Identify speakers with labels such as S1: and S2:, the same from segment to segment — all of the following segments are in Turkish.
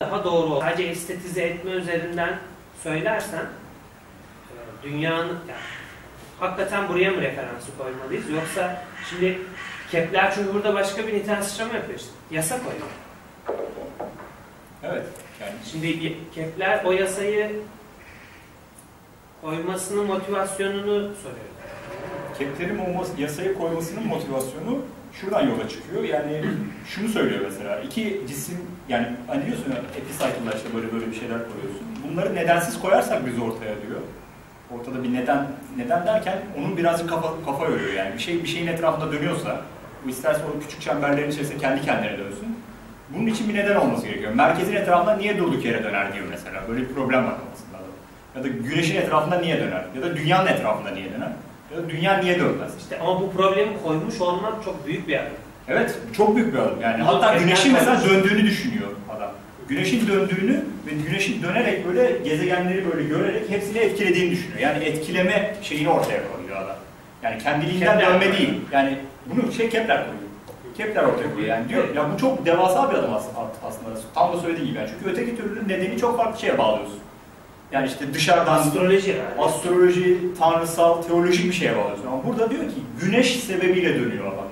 S1: daha doğru olur. Sadece estetize etme üzerinden söylersen e, dünyanın yani, hakikaten buraya mı referansı koymalıyız yoksa şimdi Kepler çünkü burada başka bir nitel sıçrama yapıyor işte. Yasa koyuyor.
S2: Evet. Yani
S1: Şimdi Kepler o yasayı koymasının motivasyonunu soruyor.
S2: Kepler'in o yasayı koymasının motivasyonu şuradan yola çıkıyor. Yani şunu söylüyor mesela. iki cisim yani hani diyorsun ya işte böyle böyle bir şeyler koyuyorsun. Bunları nedensiz koyarsak biz ortaya diyor. Ortada bir neden neden derken onun birazcık kafa kafa yoruyor yani. Bir şey bir şeyin etrafında dönüyorsa bu isterse o küçük çemberlerin içerisinde kendi kendine dönsün. Bunun için bir neden olması gerekiyor. Merkezin etrafında niye durduk yere döner diyor mesela. Böyle bir problem var kafasında. Ya da güneşin etrafında niye döner? Ya da dünyanın etrafında niye döner? Dünya niye dönmez?
S1: İşte ama bu problemi koymuş olmak çok büyük bir adım.
S2: Evet, çok büyük bir adım. Yani hatta güneşin mesela döndüğünü düşünüyor adam. Güneşin döndüğünü ve güneşin dönerek böyle gezegenleri böyle görerek hepsini etkilediğini düşünüyor. Yani etkileme şeyini ortaya koyuyor adam. Yani kendiliğinden
S1: Kepler
S2: dönme değil. Yani bunu şey Kepler koyuyor. Kepler ortaya koyuyor. Yani diyor ya bu çok devasa bir adım as- aslında. Tam da söylediği gibi. Yani çünkü öteki türlü nedeni çok farklı şeye bağlıyorsun. Yani işte dışarıdan
S1: Astroloji yani.
S2: astroloji, tanrısal, teolojik bir şeye bağlıyorsun. Ama burada diyor ki güneş sebebiyle dönüyor adamlar.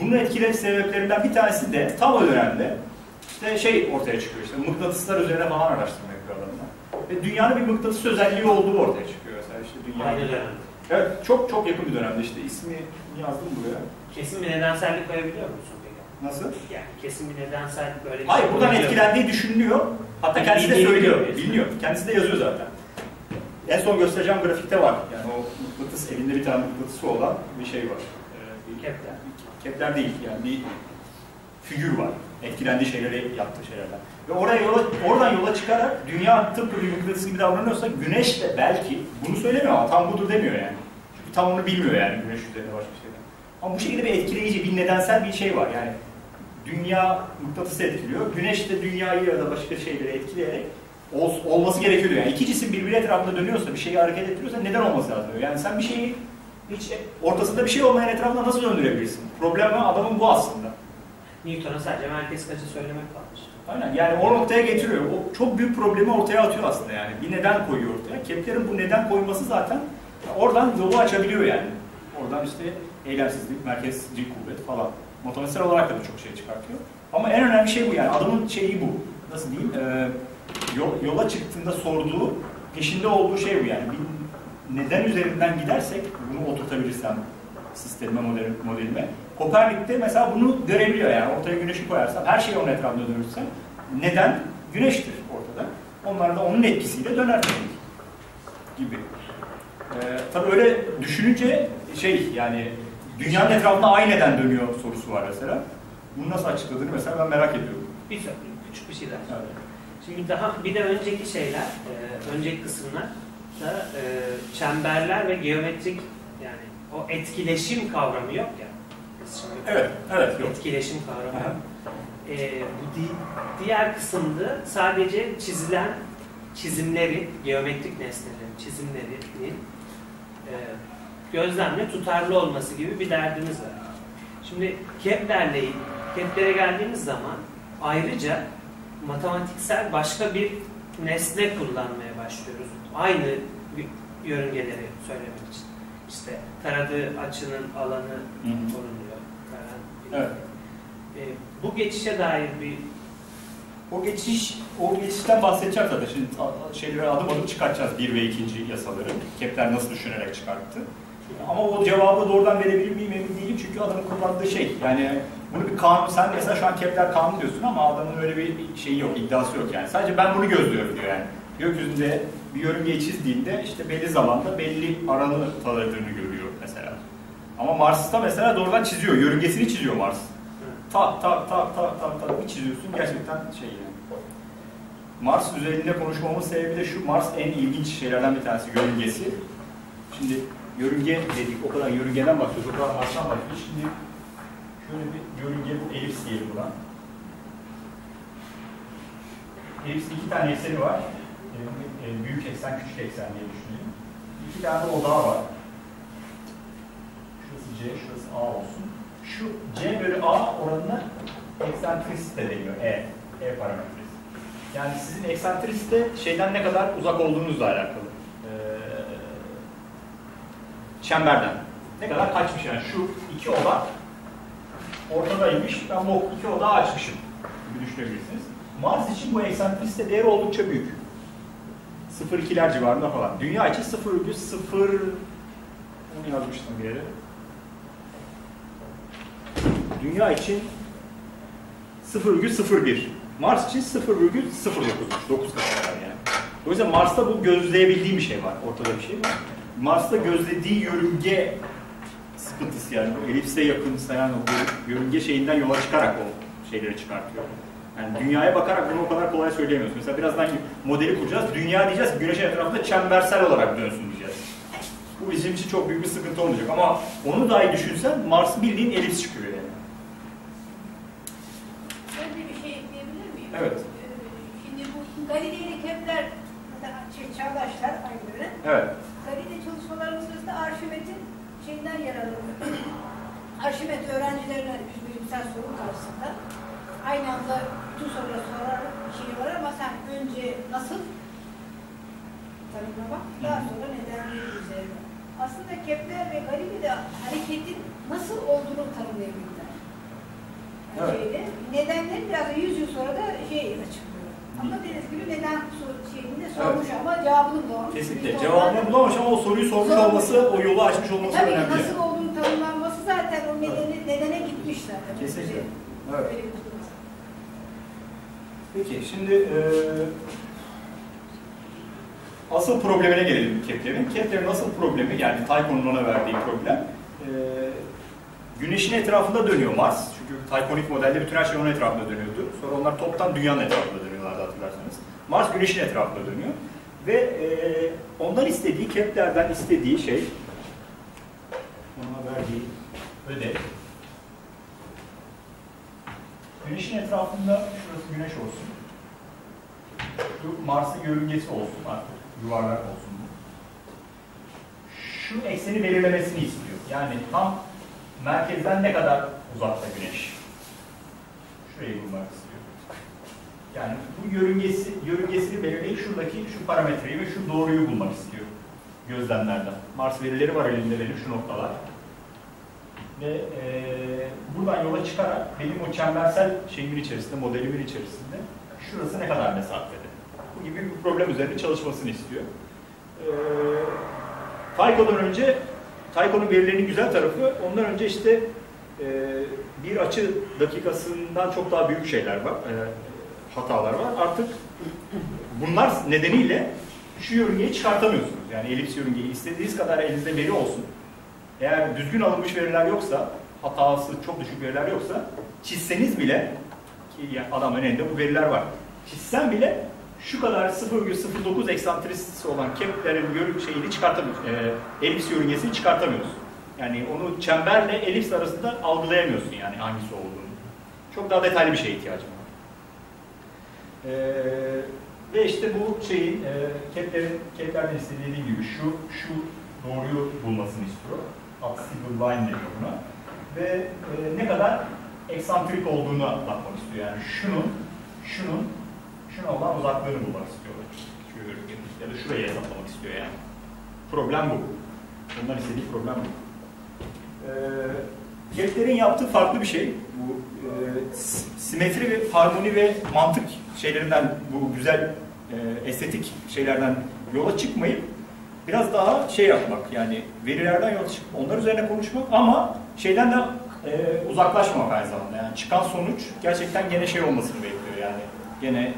S2: Bunun etkili sebeplerinden bir tanesi de tam o dönemde işte şey ortaya çıkıyor işte mıknatıslar üzerine falan araştırma yapıyor adamlar. Ve dünyanın bir mıknatıs özelliği olduğu ortaya çıkıyor mesela işte dünya.
S1: Aynı dönemde.
S2: Evet çok çok yakın bir dönemde işte ismi yazdım buraya.
S1: Kesin bir nedensellik koyabiliyor musun?
S2: Nasıl?
S1: Yani kesin bir nedensellik böyle bir
S2: Hayır
S1: şey
S2: buradan etkilendiği düşünülüyor. Hatta
S1: Yani
S2: kendisi de söylüyor.
S1: biliyor.
S2: Biliniyor. Kendisi de yazıyor zaten. En son göstereceğim grafikte var. Yani o mıknatıs elinde bir tane mıknatısı olan bir şey var. Ee, bir-
S1: Kepler.
S2: Kepler değil yani bir figür var. Etkilendiği şeyleri yaptığı şeylerden. Ve oraya yola, oradan yola çıkarak dünya tıpkı bir mıknatıs gibi davranıyorsa güneş de belki bunu söylemiyor ama tam budur demiyor yani. Çünkü tam onu bilmiyor yani güneş üzerinde başka şeyler. Ama bu şekilde bir etkileyici, bir nedensel bir şey var. Yani dünya mıknatısı etkiliyor. Güneş de dünyayı ya da başka şeyleri etkileyerek ol- olması gerekiyor diyor. Yani iki cisim birbiri etrafında dönüyorsa, bir şeyi hareket ettiriyorsa neden olması lazım diyor. Yani sen bir şeyi hiç ortasında bir şey olmayan etrafında nasıl döndürebilirsin? Problem adamın bu aslında.
S1: Newton'a sadece merkez kaçı söylemek kalmış.
S2: Aynen yani o noktaya getiriyor. O çok büyük problemi ortaya atıyor aslında yani. Bir neden koyuyor ortaya. Kepler'in bu neden koyması zaten oradan yolu açabiliyor yani. Oradan işte eylemsizlik, merkezci kuvvet falan. Matematiksel olarak da birçok şey çıkartıyor. Ama en önemli şey bu yani. Adamın şeyi bu. Nasıl diyeyim? Yol- yola çıktığında sorduğu, peşinde olduğu şey bu yani. Bir neden üzerinden gidersek bunu oturtabilirsem sistemime, model, modelime. Kopernik'te mesela bunu görebiliyor yani. Ortaya güneşi koyarsam, her şey onun etrafında dönürsem neden? Güneştir ortada. Onlar da onun etkisiyle döner gibi. Ee, tabii öyle düşününce şey yani dünyanın etrafında ay neden dönüyor sorusu var mesela. Bunu nasıl açıkladığını mesela ben merak ediyorum.
S1: Bir küçük bir şey daha.
S2: Evet.
S1: Şimdi daha bir de önceki şeyler, e, önceki kısımlar da e, çemberler ve geometrik yani o etkileşim kavramı yok ya.
S2: Evet, evet yok.
S1: Etkileşim kavramı
S2: Aha.
S1: E, bu di- diğer kısımda sadece çizilen çizimleri, geometrik nesnelerin çizimlerinin e, gözlemle tutarlı olması gibi bir derdimiz var. Şimdi Kepler'le Kepler'e geldiğimiz zaman ayrıca matematiksel başka bir nesne kullanmaya başlıyoruz. Aynı yörüngeleri söylemek için. İşte taradığı açının alanı falan.
S2: Evet.
S1: E, bu geçişe dair bir
S2: O geçiş, o geçişten bahsedeceğim zaten. Şimdi şeyleri adım adım çıkartacağız bir ve ikinci yasaları. Kepler nasıl düşünerek çıkarttı. Ama o cevabı doğrudan verebilir miyim emin değilim çünkü adamın kullandığı şey. Yani bunu bir kanun, sen mesela şu an Kepler kanunu diyorsun ama adamın öyle bir şeyi yok, iddiası yok yani. Sadece ben bunu gözlüyorum diyor yani. Gökyüzünde bir yörüngeyi çizdiğinde işte belli zamanda belli tanıdığını görüyor mesela. Ama Mars'ta mesela doğrudan çiziyor, yörüngesini çiziyor Mars. Tak tak tak tak tak tak bir çiziyorsun gerçekten şey yani. Mars üzerinde konuşmamın sebebi de şu, Mars en ilginç şeylerden bir tanesi, yörüngesi. Şimdi yörünge dedik, o kadar yörüngeden bakıyoruz, o kadar Mars'tan bakıyoruz. Şimdi şöyle bir yörünge, elips diyelim buna. Elipsin iki tane ekseni var. Ee, e, Büyük eksen, küçük eksen diye düşünelim. İki tane odağı var. Şurası C, şurası A olsun. Şu C bölü A oranına eksentrisite deniyor. E. E parametresi. Yani sizin eksantrisite şeyden ne kadar uzak olduğunuzla alakalı. Ee, çemberden. Ne kadar kaçmış yani şu iki oda ortadaymış. Ben bu iki oda açmışım gibi düşünebilirsiniz. Mars için bu eksantrisite değeri oldukça büyük. 0,2'ler civarında falan. Dünya için 0,0 onu yazmıştım bir yere. Dünya için 0,01. Mars için 0,09. 9 kadar yani. O Mars'ta bu gözleyebildiği bir şey var. Ortada bir şey var. Mars'ta gözlediği yörünge sıkıntısı yani. O elipse yakın sayan o yörünge şeyinden yola çıkarak o şeyleri çıkartıyor. Yani dünyaya bakarak bunu o kadar kolay söyleyemiyorsun. Mesela birazdan modeli kuracağız. Dünya diyeceğiz ki güneşin etrafında çembersel olarak dönsün diyeceğiz. Bu bizim için çok büyük bir sıkıntı olmayacak. Ama onu dahi düşünsen Mars bildiğin elips çıkıyor yani.
S3: Şöyle bir şey ekleyebilir miyim?
S2: Evet.
S3: Ee, Şimdi bu Galilei ile Kepler şey, çağdaşlar aynı.
S2: Evet.
S3: Galilei çalışmalarımız sırasında Arşimet'in şeyinden yararlanıyor. Arşimet öğrencilerine bir bilimsel soru karşısında aynı anda bütün soruları sorar şey var ama sen önce nasıl tanımına bak, daha sonra nedenleri üzerine. Aslında Kepler ve Galilei de hareketin nasıl olduğunu tanımlayabildiler. Yani
S2: Evet.
S3: şeyde, nedenleri biraz da 100 yıl sonra da şey açıklıyor. Ama dediğiniz gibi neden şeyinde sormuş ama cevabını bulamamış.
S2: Kesinlikle. Cevabını bulamamış ama o soruyu sormuş
S3: Sormuş.
S2: olması, o yolu açmış olması
S3: E, tabii
S2: önemli.
S3: nasıl olduğunu tanımlanması zaten o nedeni, nedene gitmiş zaten.
S2: Kesinlikle.
S3: Şey,
S2: Evet. Peki şimdi e, asıl problemine gelelim Kepler'in. Kepler'in asıl problemi yani Tycho'nun ona verdiği problem e, Güneşin etrafında dönüyor Mars. Çünkü Tychonik modelde bütün her şey onun etrafında dönüyordu. Sonra onlar toptan dünyanın etrafında. Mars Güneşin etrafında dönüyor. Ve e, ondan istediği, Kepler'den istediği şey ona verdiği ödev Güneşin etrafında şurası güneş olsun. Şu Mars'ın yörüngesi olsun artık. Yuvarlak olsun bu. Şu ekseni belirlemesini istiyor. Yani tam merkezden ne kadar uzakta güneş. Şurayı bulmak istiyor. Yani bu yörüngesi, yörüngesini belirleyip şuradaki şu parametreyi ve şu doğruyu bulmak istiyor gözlemlerden. Mars verileri var elimde benim şu noktalar. Ve eee buradan yola çıkarak benim o çembersel şeyimin içerisinde, modelimin içerisinde şurası ne kadar mesafede? Bu gibi bir problem üzerinde çalışmasını istiyor. Eee Tycho'dan önce, Tycho'nun verilerinin güzel tarafı, ondan önce işte eee, bir açı dakikasından çok daha büyük şeyler var, eee, hatalar var. Artık bunlar nedeniyle şu yörüngeyi çıkartamıyorsunuz. Yani elips yörüngeyi istediğiniz kadar elinizde veri olsun. Eğer düzgün alınmış veriler yoksa, hatası çok düşük veriler yoksa, çizseniz bile, ki ya adamın elinde bu veriler var, çizsen bile şu kadar 0,09 eksantrisitesi olan Kepler'in yörü şeyini çıkartamıyoruz. E, elips yörüngesini çıkartamıyoruz. Yani onu çemberle elips arasında algılayamıyorsun yani hangisi olduğunu. Çok daha detaylı bir şeye ihtiyacım var. E, ve işte bu şeyin e, Kepler'in Kepler'den istediği gibi şu şu doğruyu bulmasını istiyor. Obstacle line deniyor buna. Ve e, ne kadar eksantrik olduğunu bakmak istiyor. Yani şunun, şunun, şuna olan uzaklığını bulmak yörüngenin. Ya da şurayı hesaplamak istiyor yani. Problem bu. Ondan istediği problem bu. E, Kepler'in yaptığı farklı bir şey. Bu e, simetri ve harmoni ve mantık şeylerinden, bu güzel e, estetik şeylerden yola çıkmayıp biraz daha şey yapmak yani verilerden yola çıkıp onlar üzerine konuşmak ama şeyden de e, uzaklaşmamak aynı zamanda. Yani çıkan sonuç gerçekten gene şey olmasını bekliyor yani gene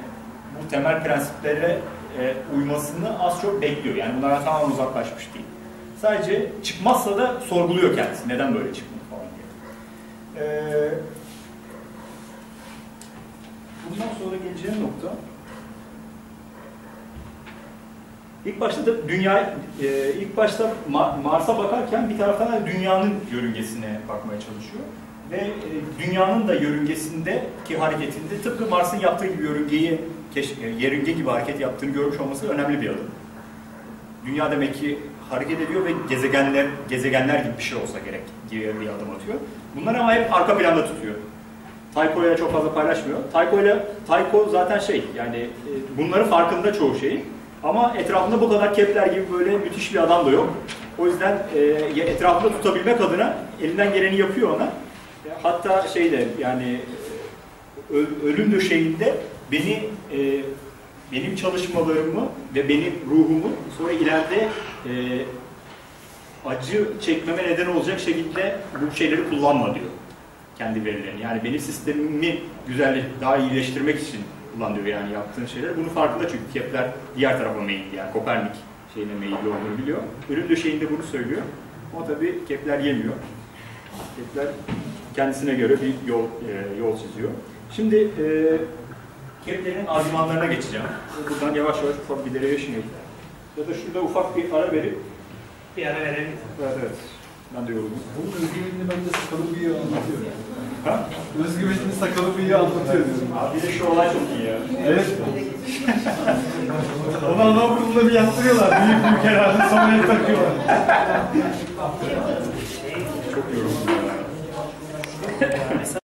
S2: bu temel prensiplere e, uymasını az çok bekliyor. Yani bunlardan tamamen uzaklaşmış değil. Sadece çıkmazsa da sorguluyor kendisi. Neden böyle diye. Ee, bundan sonra geleceğim nokta İlk başta da dünya, e, ilk başta Ma- Mars'a bakarken bir taraftan da dünyanın yörüngesine bakmaya çalışıyor. Ve e, dünyanın da yörüngesindeki hareketinde tıpkı Mars'ın yaptığı gibi yörüngeyi, e, yörünge gibi hareket yaptığını görmüş olması önemli bir adım. Dünya demek ki hareket ediyor ve gezegenler gezegenler gibi bir şey olsa gerek diye bir adım atıyor. Bunlar ama hep arka planda tutuyor. Taiko ile çok fazla paylaşmıyor. Taiko ile Taiko zaten şey yani e, bunların farkında çoğu şeyin. Ama etrafında bu kadar Kepler gibi böyle müthiş bir adam da yok. O yüzden e, etrafında tutabilmek adına elinden geleni yapıyor ona. E, Hatta şeyde yani e, ölüm döşeğinde beni e, benim çalışmalarımı ve benim ruhumu sonra ileride e, acı çekmeme neden olacak şekilde bu şeyleri kullanma diyor. Kendi verilerini. Yani benim sistemimi güzel, daha iyileştirmek için kullan diyor yani yaptığın şeyler. Bunun farkında çünkü Kepler diğer tarafa meyilli yani Kopernik şeyine meyilli olduğunu biliyor. Ölüm döşeğinde bunu söylüyor. Ama tabii Kepler yemiyor. Kepler kendisine göre bir yol e, yol çiziyor. Şimdi e, Kepler'in argümanlarına geçeceğim. Buradan yavaş yavaş ufak bir derivation. Ya da şurada ufak bir ara verip
S1: Bir ara verelim.
S2: Evet evet. Ben de yoruldum.
S4: Bunun özgüvenini bence sakalı bir iyi anlatıyor.
S2: Ha?
S4: Özgüvenini sakalı bir iyi anlatıyor.
S2: Abi bir de şu olay çok iyi ya.
S4: Evet. Onu anaokulunda bir yaptırıyorlar. Büyük büyük herhalde sonraya takıyorlar.
S2: Çok.
S1: Mesela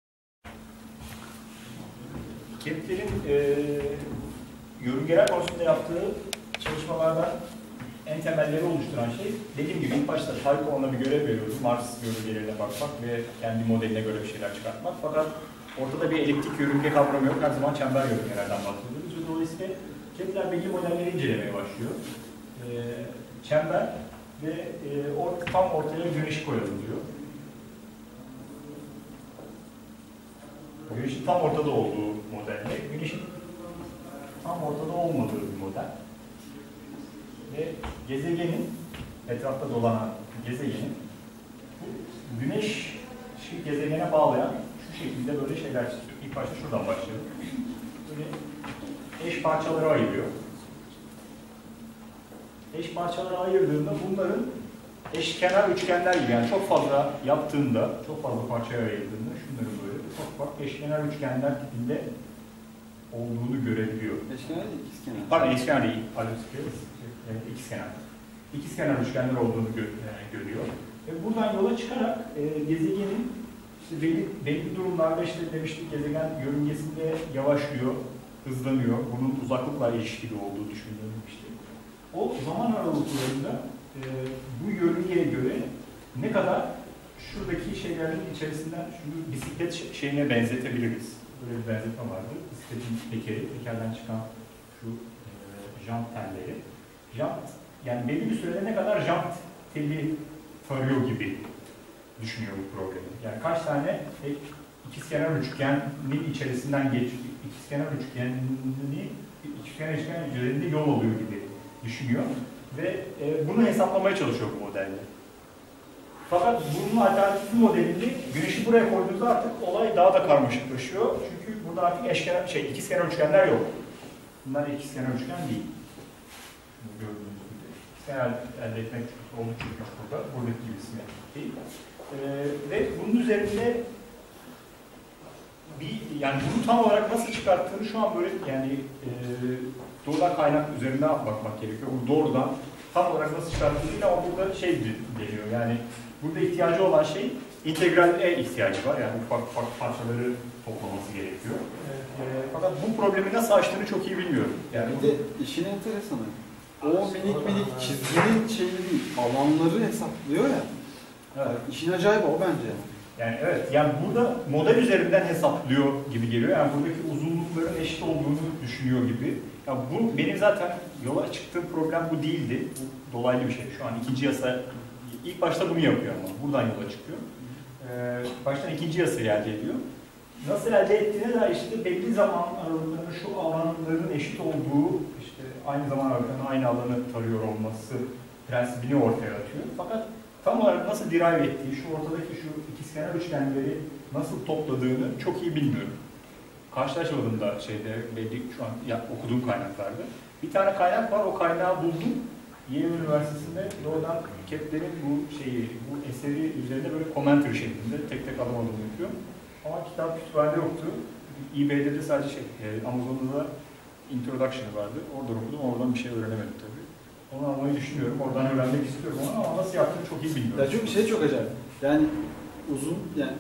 S2: Kepler'in e, yörüngeler konusunda yaptığı çalışmalardan en temelleri oluşturan şey dediğim gibi ilk başta Tycho ona bir görev veriyordu. Mars yörüngelerine bakmak ve kendi modeline göre bir şeyler çıkartmak. Fakat ortada bir eliptik yörünge kavramı yok. Her zaman çember yörüngelerden bahsediyoruz. Ve dolayısıyla Kepler belli modelleri incelemeye başlıyor. E, çember ve e, or, tam ortaya güneşi koyalım diyor. Güneşin tam ortada olduğu modelle, güneşin tam ortada olmadığı bir model. Ve gezegenin, etrafta dolanan gezegenin, bu güneş şu gezegene bağlayan şu şekilde böyle şeyler çiziyor. İlk başta şuradan başlayalım. Böyle eş parçalara ayırıyor. Eş parçalara ayırdığında bunların eşkenar üçgenler gibi yani çok fazla yaptığında, çok fazla parçaya ayırdığında şunların böyle ufak ufak eşkenar üçgenler tipinde olduğunu görebiliyor.
S4: Eşkenar değil, ikizkenar.
S2: Pardon eşkenar değil, pardon evet, ikizkenar. İkizkenar üçgenler olduğunu gö- e, görüyor. Ve buradan yola çıkarak e, gezegenin işte belli, belli durumlarda işte demiştik gezegen yörüngesinde yavaşlıyor, hızlanıyor. Bunun uzaklıkla ilişkili olduğu düşünülmüştü. O zaman aralıklarında e, bu yörüngeye göre ne kadar şuradaki şeylerin içerisinden şunu bisiklet şeyine benzetebiliriz. Böyle bir benzetme vardı. Bisikletin tekeri, tekerden çıkan şu e, jant telleri. Jant, yani belli bir sürede ne kadar jant teli tarıyor gibi düşünüyor bu problemi. Yani kaç tane e, ikizkenar üçgenin içerisinden geç, ikizkenar üçgenini ikizkenar üçgen üzerinde yol oluyor gibi düşünüyor ve e, bunu hesaplamaya çalışıyor bu modelle. Fakat bunun alternatif modelinde güneşi buraya koyduğunuzda artık olay daha da karmaşıklaşıyor. Çünkü burada artık eşkenar, şey, ikizkenar üçgenler yok. Bunlar ikizkenar üçgen değil. Gördüğünüz gibi. İkizkenar elde etmek oldukça güç burada. Buradaki gibi simetrik değil. Ee, ve bunun üzerinde bir, yani bunu tam olarak nasıl çıkarttığını şu an böyle yani e, doğrudan kaynak üzerinden bakmak gerekiyor. Bu doğrudan tam olarak nasıl çıkarttığını değil ama burada şey deniyor yani burada ihtiyacı olan şey integrale ihtiyacı var yani ufak ufak parçaları toplaması gerekiyor. E, fakat bu problemi nasıl aştığını çok iyi bilmiyorum. Yani
S4: Bir de işin enteresanı. O minik minik çizginin değil, alanları hesaplıyor ya.
S2: evet.
S4: Yani işin acayip o bence.
S2: Yani evet, yani burada model üzerinden hesaplıyor gibi geliyor. Yani buradaki uzunlukların eşit olduğunu düşünüyor gibi. Ya bu benim zaten yola çıktığım problem bu değildi. Bu dolaylı bir şey. Şu an ikinci yasa ilk başta bunu yapıyor ama buradan yola çıkıyor. Ee, baştan ikinci yasayı elde ediyor. Nasıl elde ettiğine dair işte belli zaman aralıklarında şu alanların eşit olduğu, aynı zaman aralıklarında aynı alanı tarıyor olması prensibini ortaya atıyor. Fakat tam olarak nasıl derive ettiği, şu ortadaki şu ikizkenar üçgenleri nasıl topladığını çok iyi bilmiyorum. Karşılaşmadım da şeyde belli şu an ya, okuduğum kaynaklarda. Bir tane kaynak var, o kaynağı buldum. Yale Üniversitesi'nde ve oradan Kepler'in bu şeyi, bu eseri üzerinde böyle commentary şeklinde tek tek adım adım yapıyor. Ama kitap kütüphanede yoktu. eBay'de de sadece şey, e, Amazon'da da introduction vardı. Oradan okudum, oradan bir şey öğrenemedim tabii. Onu almayı düşünüyorum, oradan öğrenmek istiyorum onu ama nasıl yaptığını çok iyi bilmiyorum.
S4: Ya çünkü şey çok acayip. Yani uzun yani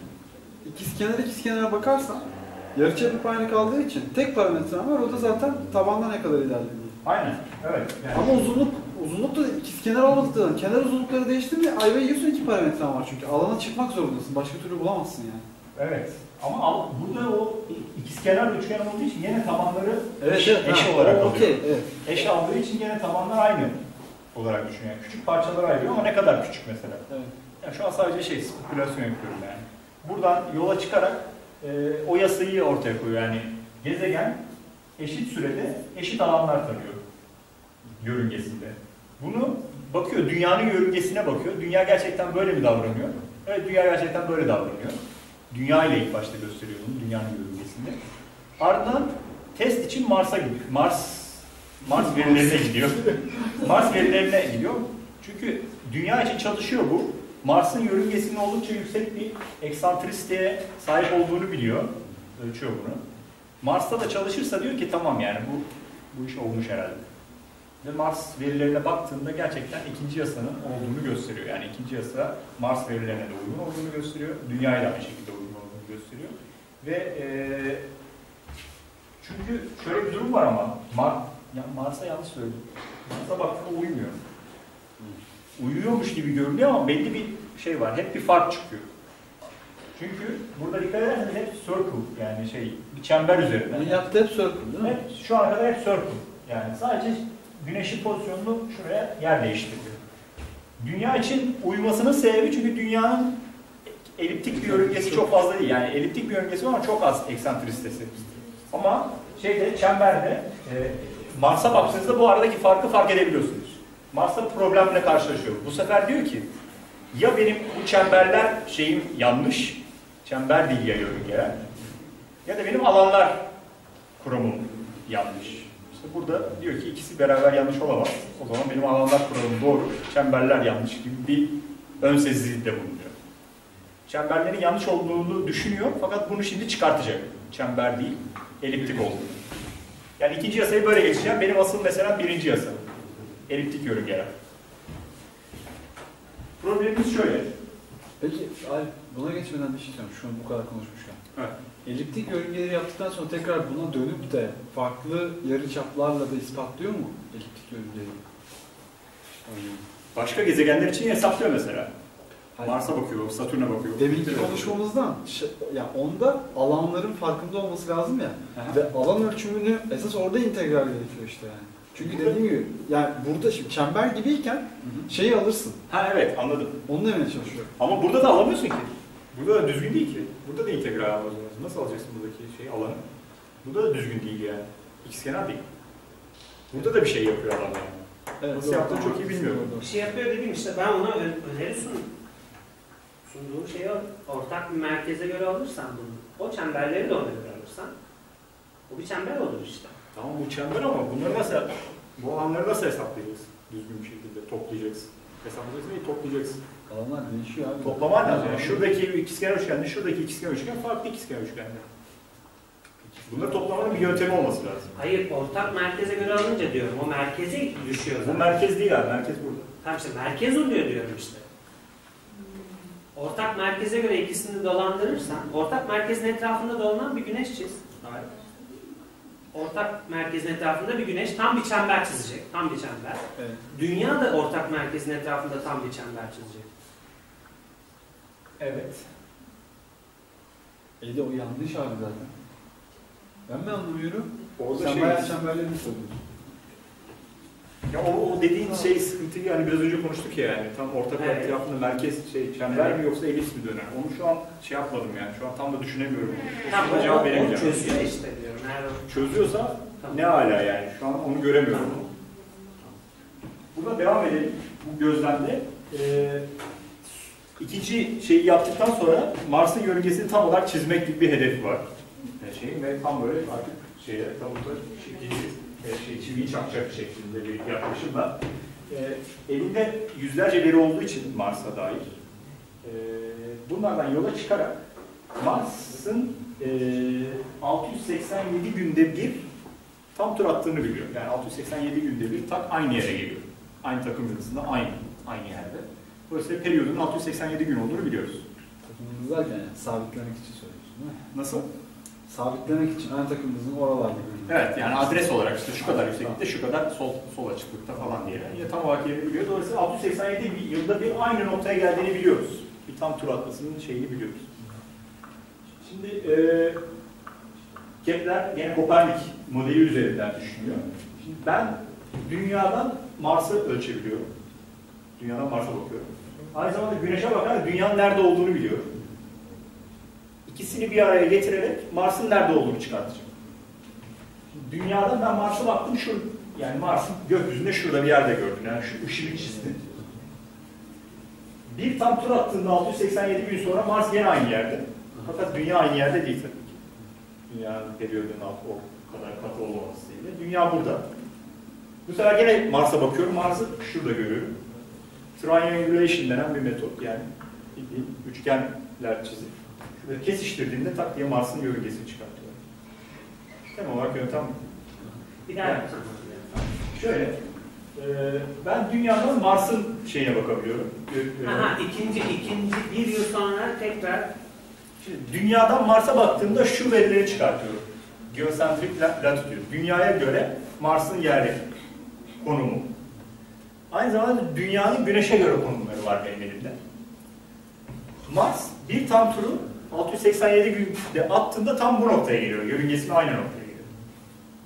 S4: ikizkenar ikizkenara bakarsan Yarıçap hep aynı kaldığı için tek parametrem var. O da zaten tabanda ne kadar ilerlediği.
S2: Aynen. Evet. Yani.
S4: Ama uzunluk uzunluk da ikizkenar olmadıklarından kenar uzunlukları değiştirince ayva yiyorsun iki parametrem var çünkü. Alana çıkmak zorundasın. Başka türlü bulamazsın yani.
S2: Evet. Ama burada o ikizkenar üçgen olduğu için yine tabanları
S4: Evet
S2: eş,
S4: evet.
S2: eş
S4: ha,
S2: olarak alıyor.
S4: Okey evet.
S2: Eş aldığı için yine tabanlar aynı olarak düşünüyor. Yani küçük parçalar ayırıyor ama ne kadar küçük mesela.
S4: evet.
S2: Yani şu an sadece şey spekülasyon yapıyorum yani. Buradan yola çıkarak e, o yasayı ortaya koyuyor. Yani gezegen eşit sürede eşit alanlar tarıyor yörüngesinde. Bunu bakıyor, dünyanın yörüngesine bakıyor. Dünya gerçekten böyle mi davranıyor? Evet, dünya gerçekten böyle davranıyor. Dünya ile ilk başta gösteriyor bunu, dünyanın yörüngesinde. Ardından test için Mars'a gidiyor. Mars Mars verilerine gidiyor. Mars verilerine gidiyor. Çünkü dünya için çalışıyor bu. Mars'ın yörüngesinin oldukça yüksek bir eksantrisiteye sahip olduğunu biliyor. Ölçüyor bunu. Mars'ta da çalışırsa diyor ki tamam yani bu bu iş olmuş herhalde. Ve Mars verilerine baktığında gerçekten ikinci yasanın olduğunu gösteriyor. Yani ikinci yasa Mars verilerine de uygun olduğunu gösteriyor. Dünyayla aynı şekilde. Ve eee çünkü şöyle bir durum var ama Mar ya Mars'a yanlış söyledim. Mars'a baktığında uymuyor. Uyuyormuş gibi görünüyor ama belli bir şey var. Hep bir fark çıkıyor. Çünkü burada dikkat ederseniz hep circle yani şey bir çember üzerinden.
S4: Bunu yaptı hep circle değil mi?
S2: Hep şu ana kadar hep circle. Yani sadece güneşin pozisyonunu şuraya yer değiştiriyor. Dünya için uymasının sebebi çünkü dünyanın eliptik bir yörüngesi çok fazla değil. Yani eliptik bir yörüngesi var ama çok az eksantrisitesi. Ama şeyde çemberde e, Mars'a baktığınızda bu aradaki farkı fark edebiliyorsunuz. Mars'ta problemle karşılaşıyor. Bu sefer diyor ki ya benim bu çemberler şeyim yanlış, çember değil ya yörüngeler ya da benim alanlar kuramım yanlış. İşte burada diyor ki ikisi beraber yanlış olamaz. O zaman benim alanlar kuramım doğru, çemberler yanlış gibi bir ön sezide bulunuyor. Çemberlerin yanlış olduğunu düşünüyor fakat bunu şimdi çıkartacak. Çember değil, eliptik olduğunu. Yani ikinci yasayı böyle geçeceğim. Benim asıl mesela birinci yasa. Eliptik yörüngeler. Problemimiz şöyle.
S4: Peki Alp buna geçmeden bir şey söyleyeyim. Şu an bu kadar konuşmuşken.
S2: Evet.
S4: Eliptik yörüngeleri yaptıktan sonra tekrar buna dönüp de farklı yarıçaplarla da ispatlıyor mu eliptik yörüngeleri?
S2: Başka gezegenler için hesaplıyor mesela. Mars'a bakıyor, Satürn'e bakıyor.
S4: Deminki konuşmamızdan şey, ya onda alanların farkında olması lazım ya.
S2: Aha.
S4: Ve alan ölçümünü esas orada integral gerekiyor işte yani. Çünkü dediğim gibi yani burada şimdi çember gibiyken şeyi alırsın.
S2: Ha evet anladım.
S4: Onu demeye çalışıyorum.
S2: Ama burada da alamıyorsun ki. Burada da düzgün değil ki. Burada da integral zorundasın. Nasıl alacaksın buradaki şey alanı? Burada da düzgün değil yani. İkizkenar değil. Burada da bir şey yapıyor adam yani.
S4: Evet,
S2: Nasıl
S4: doğru,
S2: yaptığını çok iyi bilmiyorum.
S1: Bir şey yapıyor dediğim işte ben ona ön- öneri sun, sunduğum şeyi ortak bir merkeze göre alırsan bunu, o çemberleri de ona göre alırsan, o bir çember olur işte.
S2: Tamam bu çember ama bunları nasıl bu alanları nasıl hesaplayacaksın? Düzgün bir şekilde toplayacaksın. Hesaplayacaksın değil toplayacaksın.
S4: Alanlar değişiyor abi.
S2: Toplaman lazım. Yani şuradaki ikizkenar üçgenle şuradaki ikizkenar üçgen farklı ikizkenar üçgenler. Bunları toplamanın bir yöntemi olması lazım.
S1: Hayır, ortak merkeze göre alınca diyorum, o merkeze düşüyor
S2: Bu
S1: zaten.
S2: merkez değil abi, merkez burada.
S1: Tamam işte merkez oluyor diyorum işte. Ortak merkeze göre ikisini dolandırırsan, ortak merkezin etrafında dolanan bir güneş çiz. Ortak merkezin etrafında bir güneş tam bir çember çizecek. Tam bir çember.
S4: Evet.
S1: Dünya da ortak merkezin etrafında tam bir çember çizecek.
S2: Evet.
S4: İyi de o yanlış abi zaten. Ben mi anlamıyorum?
S2: Orada
S4: Sen
S2: şey,
S4: bayağı çemberlerini soruyorsun.
S2: Ya o, o dediğin şey sıkıntıyı hani biraz önce konuştuk ya yani tam ortak
S1: Evet.
S2: etrafında merkez şey çember mi yoksa elips mi döner? Onu şu an şey yapmadım yani. Şu an tam da düşünemiyorum.
S1: Tamam,
S2: soruya
S1: o,
S2: cevap veremeyeceğim.
S1: çözüyor işte diyorum. O-
S2: Çözüyorsa
S1: Tamam.
S2: ne hala yani. Şu an onu göremiyorum. Burada devam edelim bu gözlemde. Ee, ikinci şeyi yaptıktan sonra Mars'ın yörüngesini tam olarak çizmek gibi bir hedefi var. Yani şeyin ve tam böyle artık şeye tam da şekilli e, şey, çiviyi çakacak şeklinde bir yaklaşımla. Ee, elinde yüzlerce veri olduğu için Mars'a dair e, bunlardan yola çıkarak Mars'ın e, 687 günde bir tam tur attığını biliyor. Yani 687 günde bir tak aynı yere geliyor. Aynı takım yıldızında aynı, aynı yerde. Dolayısıyla periyodun 687 gün olduğunu biliyoruz.
S4: Takımımız derken yani sabitlemek için söylüyorsun değil mi?
S2: Nasıl?
S4: Sabitlemek için aynı takımımızın oralar gibi.
S2: Evet yani adres olarak işte şu kadar yükseklikte şu kadar sol sol açıklıkta falan diye yine tam olarak yerini biliyor. Dolayısıyla 687 bir yılda bir aynı noktaya geldiğini biliyoruz. Bir tam tur atmasının şeyini biliyoruz. Şimdi e, Kepler gene Kopernik modeli üzerinden düşünüyor. Şimdi ben dünyadan Mars'ı ölçebiliyorum. Dünyadan Mars'a bakıyorum. Aynı zamanda Güneş'e bakarak dünyanın nerede olduğunu biliyorum. İkisini bir araya getirerek Mars'ın nerede olduğunu çıkartacağım. Dünyadan ben Mars'a baktım şu yani Mars'ın gökyüzünde şurada bir yerde gördüm. Yani şu ışığı çizdim. Bir tam tur attığında 687 gün sonra Mars gene aynı yerde. Fakat Dünya aynı yerde değil tabii ki. Dünyanın periyodunun altı o kadar katı olmaması değil. Dünya burada. Bu sefer gene Mars'a bakıyorum. Mars'ı şurada görüyorum. Triangulation denen bir metot. Yani bildiğin üçgenler çizip şurada kesiştirdiğimde tak diye Mars'ın yörüngesini çıkartıyor. Temel olarak yöntem
S1: Bir daha yapsana.
S2: Şöyle, e, ben dünyanın Mars'ın şeyine bakabiliyorum. E, e,
S1: Aha, ikinci, ikinci bir yıl sonra tekrar
S2: Şimdi dünyadan Mars'a baktığımda şu verileri çıkartıyorum. Geosentrik la- latitude. Dünyaya göre Mars'ın yeri, konumu. Aynı zamanda dünyanın güneşe göre konumları var benim elimde. Mars bir tam turu 687 günde attığında tam bu noktaya geliyor. Yörüngesine aynı noktaya geliyor.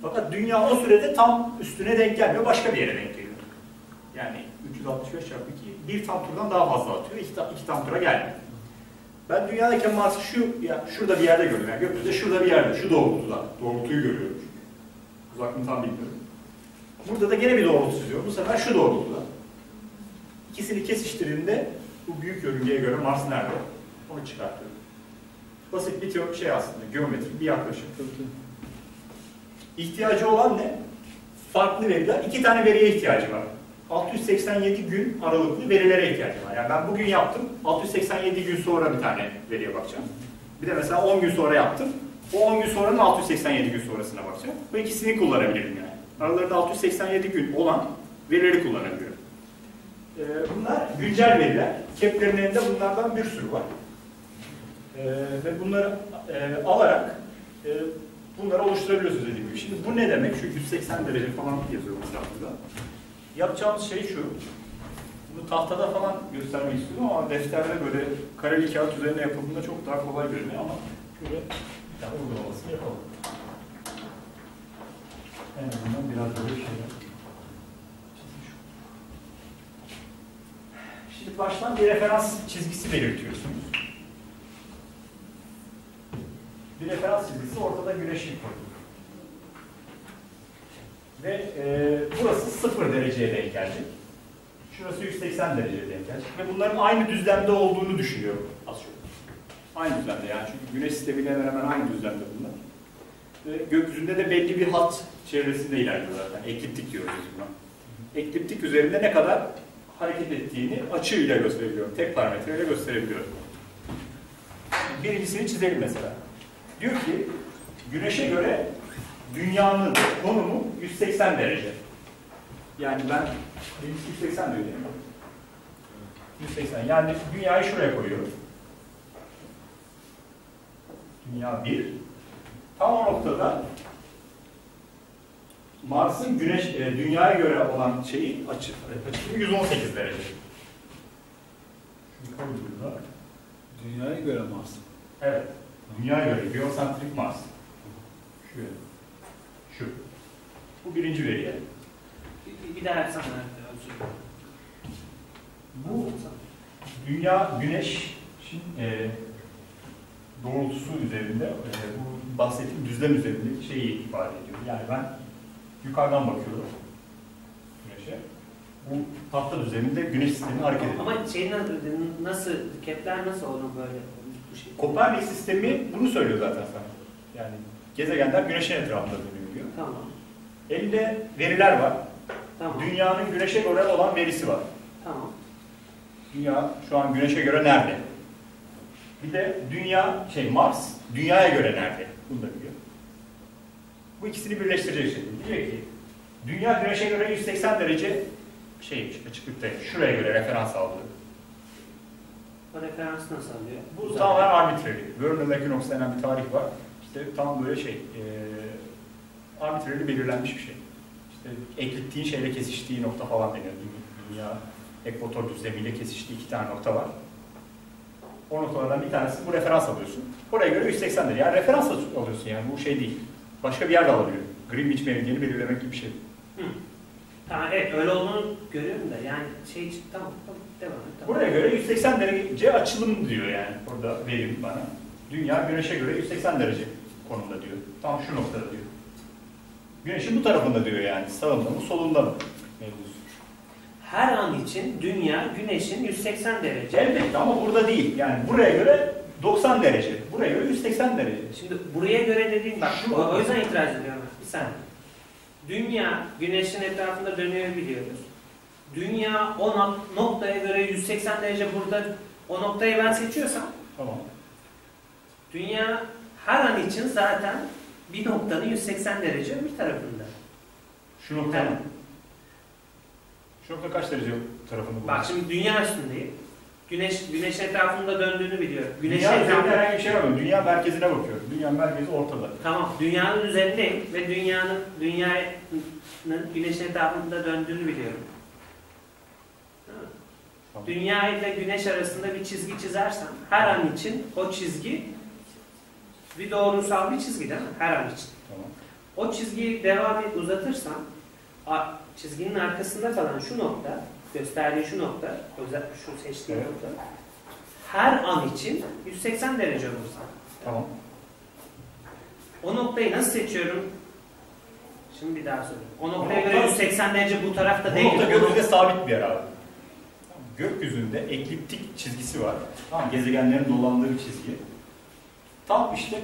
S2: Fakat dünya o sürede tam üstüne denk gelmiyor, başka bir yere denk geliyor. Yani 365 çarpı 2, bir tam turdan daha fazla atıyor, iki, iki tam tura gelmiyor. Ben dünyadayken Mars'ı şu, ya şurada bir yerde görüyorum. Yani gökyüzünde şurada bir yerde, şu doğrultuda. Doğrultuyu görüyorum. Uzaklığını tam bilmiyorum. Burada da gene bir doğrultu çiziyorum. Bu sefer şu doğrultuda. İkisini kesiştirdiğimde bu büyük yörüngeye göre Mars nerede? Onu çıkartıyorum. Basit bir şey aslında, geometrik bir yaklaşım. İhtiyacı olan ne? Farklı veriler. İki tane veriye ihtiyacı var. 687 gün aralıklı verilere ihtiyacı var. Yani ben bugün yaptım, 687 gün sonra bir tane veriye bakacağım. Bir de mesela 10 gün sonra yaptım. O 10 gün sonranın 687 gün sonrasına bakacağım. Bu ikisini kullanabilirim yani. Aralarında 687 gün olan verileri kullanabiliyorum. Ee, bunlar güncel veriler. Kepler'in elinde bunlardan bir sürü var. Ee, ve bunları e, alarak e, bunları oluşturabiliyorsunuz dediğim gibi. Şimdi bu ne demek? Şu 180 derece falan yazıyor mesela burada. Yapacağımız şey şu. Bunu tahtada falan göstermek istiyorum ama defterde böyle kareli kağıt üzerine yapıldığında çok daha kolay görünüyor ama şöyle tane uygulamasını yapalım. En azından biraz böyle şeyler. Şimdi baştan bir referans çizgisi belirtiyorsunuz. Bir referans çizgisi ortada güneşin koyduk. Ve e, burası 0 dereceye denk gelecek. Şurası 180 dereceye denk gelecek. Ve bunların aynı düzlemde olduğunu düşünüyorum az çok. Aynı düzlemde yani çünkü güneş sistemiyle hemen hemen aynı düzlemde bunlar. Ve gökyüzünde de belli bir hat çevresinde ilerliyor zaten. Ekliptik diyoruz buna. Ekliptik üzerinde ne kadar hareket ettiğini açıyla gösterebiliyorum. Tek parametreyle gösterebiliyorum. Birincisini çizelim mesela. Diyor ki güneşe göre dünyanın konumu 180 derece. Yani ben benim 180 diyor mi? 180. Yani dünyayı şuraya koyuyorum. Dünya 1. Tam o noktada Mars'ın güneş e, dünyaya göre olan şeyi açı açıklığı 118 derece.
S4: Dünyaya göre Mars.
S2: Evet. Dünyaya göre geosentrik Mars. Şu. Şu. Bu birinci veri yani.
S1: bir, bir daha dilerim.
S2: Bu dünya güneş e, doğrultusu üzerinde e, bu bahsettiğim düzlem üzerinde şeyi ifade ediyor. Yani ben yukarıdan bakıyorum güneşe. Bu tahta düzeninde güneş sistemi hareket ediyor.
S1: Ama şey nasıl, nasıl, Kepler nasıl onu böyle?
S2: Kopernik sistemi bunu söylüyor zaten sana. Yani gezegenler güneşin etrafında dönüyor diyor.
S1: Tamam,
S2: Elinde veriler var.
S1: tamam,
S2: Dünyanın güneşe göre olan verisi var.
S1: tamam.
S2: Dünya şu an güneşe göre nerede? Bir de dünya, şey Mars, dünyaya göre nerede? Bunu da biliyor. Bu ikisini birleştirecek şekilde. Diyor ki, dünya güneşe göre 180 derece şeymiş, açıklıkta. Şuraya göre referans aldı.
S1: Referans nasıl alıyor?
S2: Bu tamamen arbitrary. Vernal Equinox denen bir tarih var. İşte tam böyle şey, e, arbitrarily belirlenmiş bir şey. İşte eklittiğin şeyle kesiştiği nokta falan deniyor. Dü- Dünya ekvator düzlemiyle kesiştiği iki tane nokta var. O noktalardan bir tanesi bu referans alıyorsun. Oraya göre 180 derece. Yani referans alıyorsun yani bu şey değil. Başka bir yerde alabiliyor. Greenwich meridyeni belirlemek gibi bir şey.
S1: Hı. Tamam evet öyle olduğunu görüyorum da yani şey tamam tamam devam et. Tamam.
S2: Buraya göre 180 derece açılım diyor yani burada verim bana. Dünya güneşe göre 180 derece konumda diyor. Tam şu noktada diyor. Güneşin bu tarafında diyor yani. Sağında mı solunda mı? Mevzusu.
S1: Her an için dünya güneşin 180 derece.
S2: Elbette ama burada değil. Yani buraya göre 90 derece. Buraya göre 180 derece.
S1: Şimdi buraya göre dediğim bak
S2: Şu-
S1: o, o yüzden itiraz ediyorum. Bir saniye. Dünya güneşin etrafında dönüyor biliyoruz. Dünya o nok- noktaya göre 180 derece burada o noktayı ben seçiyorsam
S2: Tamam.
S1: dünya her an için zaten bir noktanın 180 derece bir tarafında.
S2: Şu nokta mı? Şu nokta kaç derece tarafında bu?
S1: Bak şimdi dünya üstündeyim. Güneş güneşin etrafında döndüğünü biliyorum. Güneşin
S2: Dünya
S1: etrafında
S2: herhangi bir şey mı? Dünya merkezine bakıyorum. Dünya merkezi ortada.
S1: Tamam, dünyanın üzerindeyim ve dünyanın dünyanın güneşin etrafında döndüğünü biliyorum. Tamam. Dünya ile güneş arasında bir çizgi çizersem her an için o çizgi bir doğrusal bir çizgi değil mi? Her an için.
S2: Tamam.
S1: O çizgiyi devam et uzatırsam a- çizginin arkasında kalan şu nokta, gösterdiği şu nokta, şu seçtiğim
S2: Evet.
S1: nokta her an için 180 derece olursa.
S2: Tamam.
S1: O noktayı nasıl seçiyorum? Şimdi bir daha söyleyeyim. O noktaya göre
S2: nokta-
S1: 180 derece bu tarafta
S2: Bu
S1: değil.
S2: nokta
S1: O
S2: gökyüzünde sabit bir yer abi. Gökyüzünde ekliptik çizgisi var. Tamam, gezegenlerin dolandığı bir çizgi. Tam işte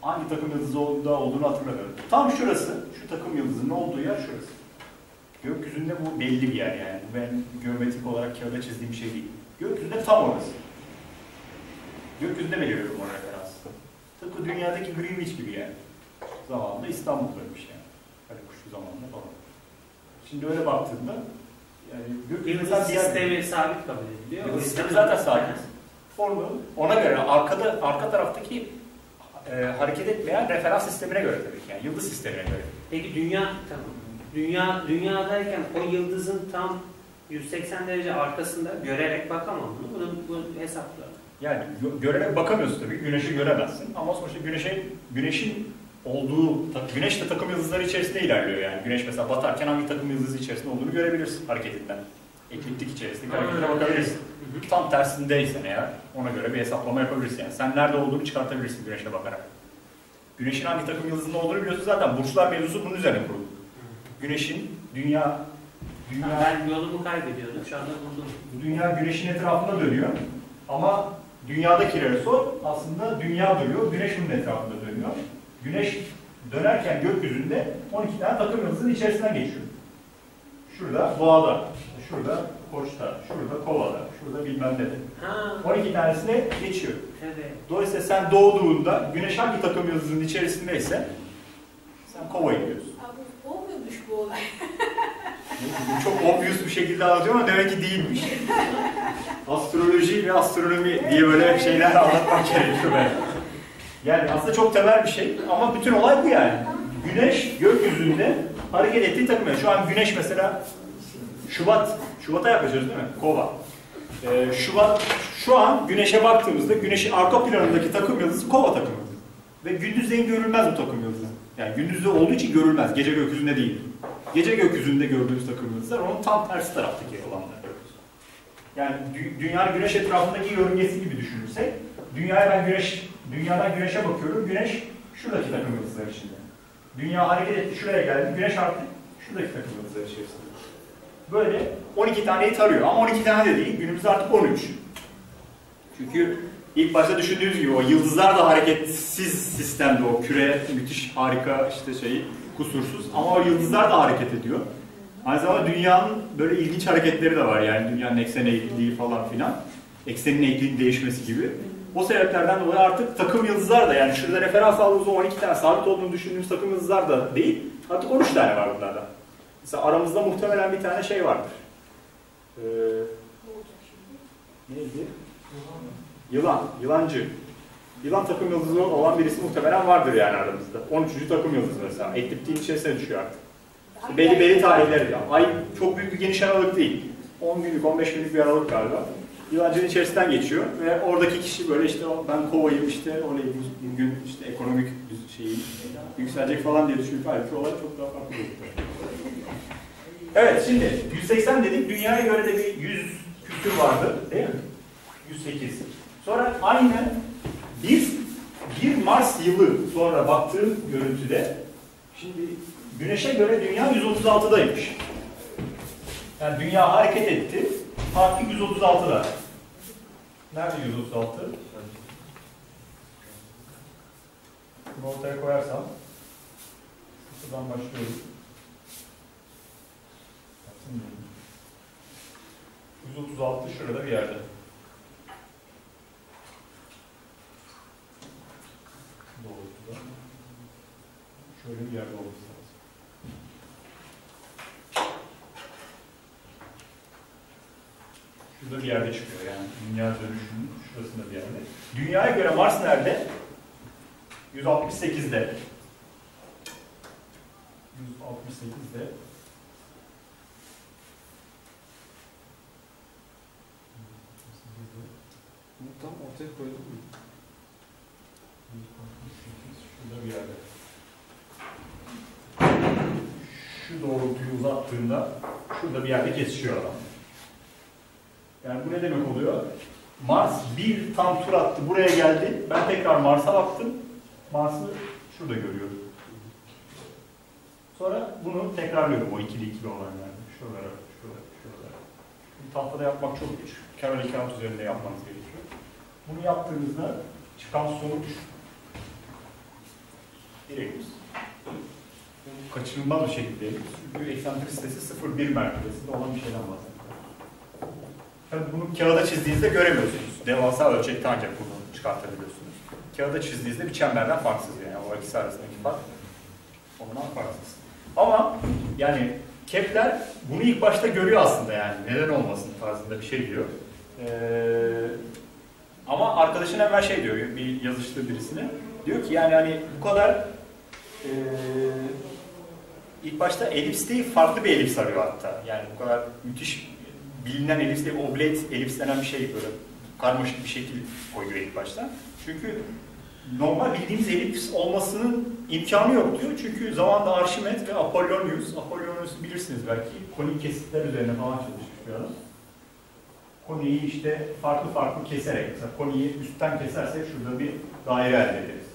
S2: hangi takım yıldızı olduğunda olduğunu hatırlamıyorum. Tam şurası, şu takım yıldızının olduğu yer şurası. Gökyüzünde bu belli bir yer yani. Ben geometrik olarak kağıda çizdiğim şey değil. Gökyüzünde tam orası. Gökyüzünde belirliyorum o referans. Tıpkı dünyadaki Greenwich gibi yani. Zamanında İstanbul'daymış yani. Hani kuşu zamanında falan. Şimdi öyle baktığında yani yer-
S1: sistemi sabit kabul ediliyor.
S2: Yıldız sistemi zaten sabit. Formu ona göre arkada arka taraftaki e, hareket etmeyen referans sistemine göre tabii ki. Yani yıldız sistemine göre.
S1: Peki dünya tamam. Dünya dünyadayken o yıldızın tam 180 derece arkasında görerek bakamam bunu. Bunu, bunu hesapla.
S2: Yani gö- görerek bakamıyorsun tabii. Güneşi göremezsin. Ama sonuçta güneşe, güneşin olduğu, güneş de takım yıldızları içerisinde ilerliyor yani. Güneş mesela batarken hangi takım yıldızı içerisinde olduğunu görebilirsin hareketinden. Ekliptik içerisindeki hareketine bakabilirsin. Tam tersindeysen eğer ona göre bir hesaplama yapabilirsin. Yani sen nerede olduğunu çıkartabilirsin güneşe bakarak. Güneşin hangi takım yıldızında olduğunu biliyorsun zaten. Burçlar mevzusu bunun üzerine kurulu. Güneşin, dünya, dünya,
S1: Ben yolumu kaybediyordum. Şu anda buldum.
S2: bu dünya güneşin etrafında dönüyor. Ama dünyadakilere sor, aslında dünya dönüyor, güneş bunun etrafında dönüyor. Güneş dönerken gökyüzünde 12 tane takım yıldızın içerisinden geçiyor. Şurada boğada, şurada koçta, şurada kovada, şurada bilmem ne de.
S1: Ha,
S2: 12 tanesine geçiyor.
S1: evet.
S2: Dolayısıyla sen doğduğunda güneş hangi takım yıldızının içerisindeyse sen kovayı diyorsun.
S3: Abi o muymuş bu olay?
S2: Bu çok obvious bir şekilde anlatıyorum ama demek ki değilmiş. Astroloji ve astronomi diye böyle şeyler anlatmak gerekiyor ben. Yani aslında çok temel bir şey ama bütün olay bu yani. Güneş gökyüzünde hareket ettiği takım. Şu an güneş mesela Şubat, Şubat'a yaklaşıyoruz değil mi? Kova. Ee, Şubat, şu an güneşe baktığımızda güneşin arka planındaki takım yıldızı kova takım yıldızı. Ve gündüzleyin görülmez bu takım yıldızı. Yani gündüzde olduğu için görülmez. Gece gökyüzünde değil. Gece gökyüzünde gördüğümüz takım yıldızlar onun tam tersi taraftaki olanlar. Yani dü- dünyanın güneş etrafındaki yörüngesi gibi düşünürsek, dünyaya ben güneş, dünyadan güneşe bakıyorum, güneş şuradaki takım yıldızlar içinde. Dünya hareket etti, şuraya geldi, güneş artık şuradaki takım yıldızlar içerisinde. Böyle 12 taneyi tarıyor ama 12 tane de değil, günümüzde artık 13. Çünkü ilk başta düşündüğünüz gibi o yıldızlar da hareketsiz sistemde o küre müthiş harika işte şey kusursuz ama o yıldızlar da hareket ediyor. Aynı zamanda dünyanın böyle ilginç hareketleri de var yani dünyanın eksen eğikliği falan filan. Eksenin eğikliğinin değişmesi gibi. O sebeplerden dolayı artık takım yıldızlar da yani şurada referans aldığımız o 12 tane sabit olduğunu düşündüğümüz takım yıldızlar da değil. Artık 13 tane var bunlarda. Mesela aramızda muhtemelen bir tane şey vardır. Ee, neydi? Yılan, yılancı. Yılan takım yıldızı olan birisi muhtemelen vardır yani aramızda. 13. takım yıldızı mesela. Ekliptiğin içerisine düşüyor artık. İşte belli belli tarihleri. Ay çok büyük bir geniş aralık değil. 10 günlük, 15 günlük bir aralık galiba. Yılancının içerisinden geçiyor ve oradaki kişi böyle işte ben kovayım işte oley bugün işte ekonomik şeyi yükselecek falan diye düşünüyor. Halbuki olay çok daha farklı. Evet şimdi 180 dedik. Dünyaya göre de bir 100 kültür vardı değil mi? 108. Sonra aynı biz bir Mars yılı sonra baktığım görüntüde şimdi Güneş'e göre Dünya 136'daymış. Yani Dünya hareket etti. Farklı 136'da. Nerede 136? Bunu ortaya koyarsam şuradan başlıyorum. 136 şurada bir yerde. Doğrultuda. Şöyle bir yerde olması lazım. Şurada bir yerde çıkıyor yani dünya dönüşünün şurasında bir yerde. Dünyaya göre Mars nerede? 168'de. 168'de.
S4: Bunu tam ortaya koydum mu?
S2: Şurada bir yerde. Şu doğrultuyu uzattığında şurada bir yerde kesişiyor adam. Yani bu ne demek oluyor? Mars bir tam tur attı, buraya geldi. Ben tekrar Mars'a baktım. Mars'ı şurada görüyorum. Sonra bunu tekrarlıyorum o ikili ikili olan yerde. Şuralara, şuralara, şuralara. Bu tahtada yapmak çok güç. Kemal kağıt üzerinde yapmanız gerekiyor. Bunu yaptığınızda çıkan sonuç. Bu kaçınılmaz bir şekilde eksantrisitesi 0,1 mertebesinde olan bir şeyden bahsediyor. Tabii bunu kağıda çizdiğinizde göremiyorsunuz. Devasa ölçekte ancak bunu çıkartabiliyorsunuz. Kağıda çizdiğinizde bir çemberden farksız yani. O ikisi arasındaki fark ondan farksız. Ama yani Kepler bunu ilk başta görüyor aslında yani. Neden olmasın tarzında bir şey diyor. Ee, ama arkadaşın hemen şey diyor, bir yazıştığı birisine. Diyor ki yani hani bu kadar e, ilk başta elips değil farklı bir elips arıyor hatta. Yani bu kadar müthiş bilinen elips değil, oblate elips denen bir şey böyle karmaşık bir şekil koyuyor ilk başta. Çünkü normal bildiğimiz elips olmasının imkanı yok diyor. Çünkü zamanda Archimedes ve Apollonius, Apollonius'u bilirsiniz belki, konik kesitler üzerine falan çalışmış bir adam. Koniyi işte farklı farklı keserek, mesela koniyi üstten kesersek şurada bir daire elde ederiz.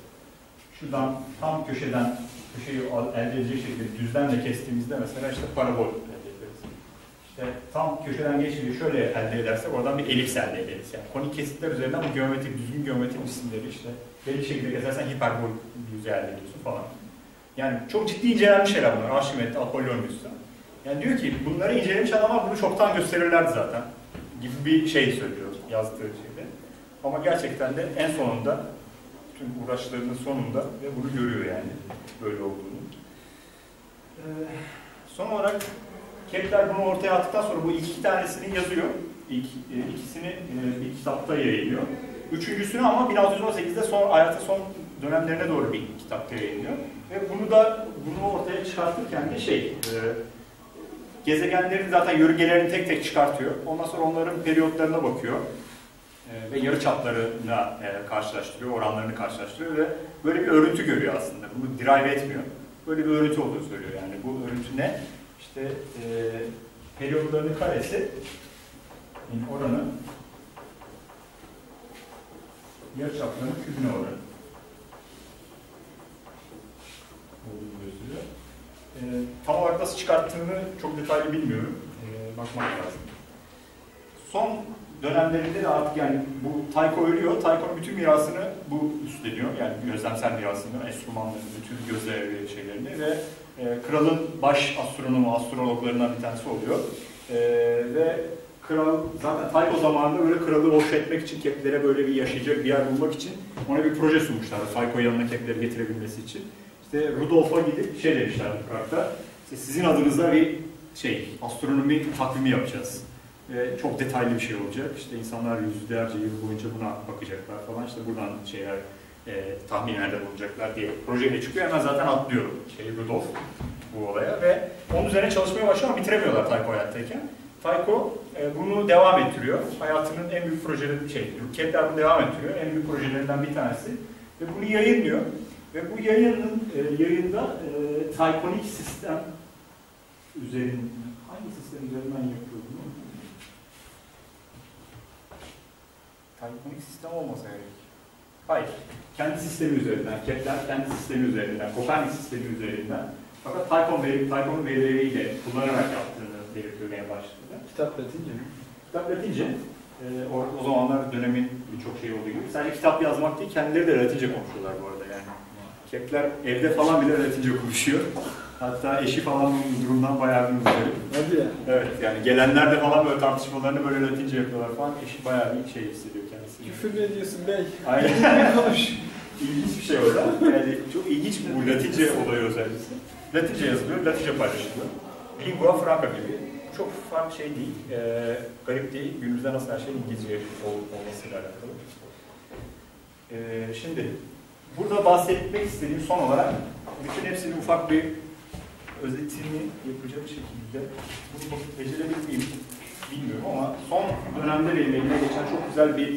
S2: Şuradan tam köşeden köşeyi elde edecek şekilde düzden de kestiğimizde mesela işte parabol. İşte tam köşeden geçince şöyle elde edersek oradan bir elips elde ederiz. Yani konik kesitler üzerinden bu geometrik, düzgün geometrik cisimleri işte belli şekilde kesersen hiperbol bir yüzey elde ediyorsun falan. Yani çok ciddi incelenmiş şeyler bunlar. Archimedes, Apollonius'ta. Yani diyor ki bunları incelemiş adamlar bunu çoktan gösterirlerdi zaten gibi bir şey söylüyor yazdığı şeyde. Ama gerçekten de en sonunda tüm uğraşlarının sonunda ve bunu görüyor yani böyle olduğunu. Ee, son olarak Kepler bunu ortaya attıktan sonra bu iki tanesini yazıyor. İlk, e, ikisini e, bir kitapta yayınlıyor. Üçüncüsünü ama 1618'de son hayatı son dönemlerine doğru bir kitapta yayınlıyor. Ve bunu da bunu ortaya çıkartırken de şey e, gezegenlerin zaten yörüngelerini tek tek çıkartıyor. Ondan sonra onların periyotlarına bakıyor. E, ve yarı çaplarına e, karşılaştırıyor, oranlarını karşılaştırıyor ve böyle bir örüntü görüyor aslında. Bunu derive etmiyor. Böyle bir örüntü olduğunu söylüyor yani. Bu örüntü ne? İşte e, periyotlarının karesi oranı yarı çaplarının kübüne oranı olduğunu gösteriyor. E, tam olarak nasıl çıkarttığını çok detaylı bilmiyorum. E, bakmak lazım. Son dönemlerinde de artık yani bu Tycho ölüyor. Tycho'nun bütün mirasını bu üstleniyor. Yani gözlemsel mirasını, enstrümanlarını, bütün gözleri şeylerini ve e, kralın baş astronomu, astrologlarından bir tanesi oluyor. E, ve kral zaten Tycho zamanında böyle kralı hoş etmek için Kepler'e böyle bir yaşayacak bir yer bulmak için ona bir proje sunmuşlar. Tycho yanına Kepler'i getirebilmesi için. İşte Rudolf'a gidip şey demişler Prag'da. İşte sizin adınıza bir şey astronomi takvimi yapacağız. Çok detaylı bir şey olacak. İşte insanlar yüzlerce yıl boyunca buna bakacaklar falan. İşte buradan şeyler e, tahminlerde bulunacaklar diye projeyle çıkıyor. Hemen zaten atlıyor şey Rudolf bu olaya ve onun üzerine çalışmaya başlıyor ama bitiremiyorlar Tycho hayattayken. Tycho e, bunu devam ettiriyor. Hayatının en büyük projeleri, şey, Kepler bunu devam ettiriyor. En büyük projelerinden bir tanesi. Ve bunu yayınlıyor. Ve bu yayının e, yayında e, Tychonik sistem üzerinden, hangi sistem üzerinden yapıyor Tychonik sistem olmasa gerek. Hayır. Kendi sistemi üzerinden, Kepler kendi sistemi üzerinden, Kopernik sistemi üzerinden. Fakat Tycho veri, Tycho'nun verileriyle kullanarak yaptığını belirtmeye başladı.
S4: Kitap Latince mi?
S2: Kitap Latince. E, o, o zamanlar dönemin birçok şey olduğu gibi. Sadece kitap yazmak değil, kendileri de Latince konuşuyorlar bu arada yani. Kepler evde falan bile Latince konuşuyor. Hatta eşi falan bu durumdan bayağı bir muzdarip.
S4: Hadi ya.
S2: Evet yani gelenler de falan böyle tartışmalarını böyle Latince yapıyorlar falan. Eşi bayağı bir şey hissediyor kendisini.
S4: Küfür ne ediyorsun bey?
S2: Aynen.
S4: Konuş.
S2: İlginç bir şey orada. Yani çok ilginç bu Latince olayı özellikle. Latince yazılıyor, Latince paylaşılıyor. Lingua franca gibi. Çok farklı şey değil. Ee, garip değil. Günümüzde nasıl her şey İngilizce ol, olmasıyla alakalı. Ee, şimdi burada bahsetmek istediğim son olarak bütün hepsini ufak bir özetini yapacak şekilde bunu becerebilir bilmiyorum ama son dönemde benim elime geçen çok güzel bir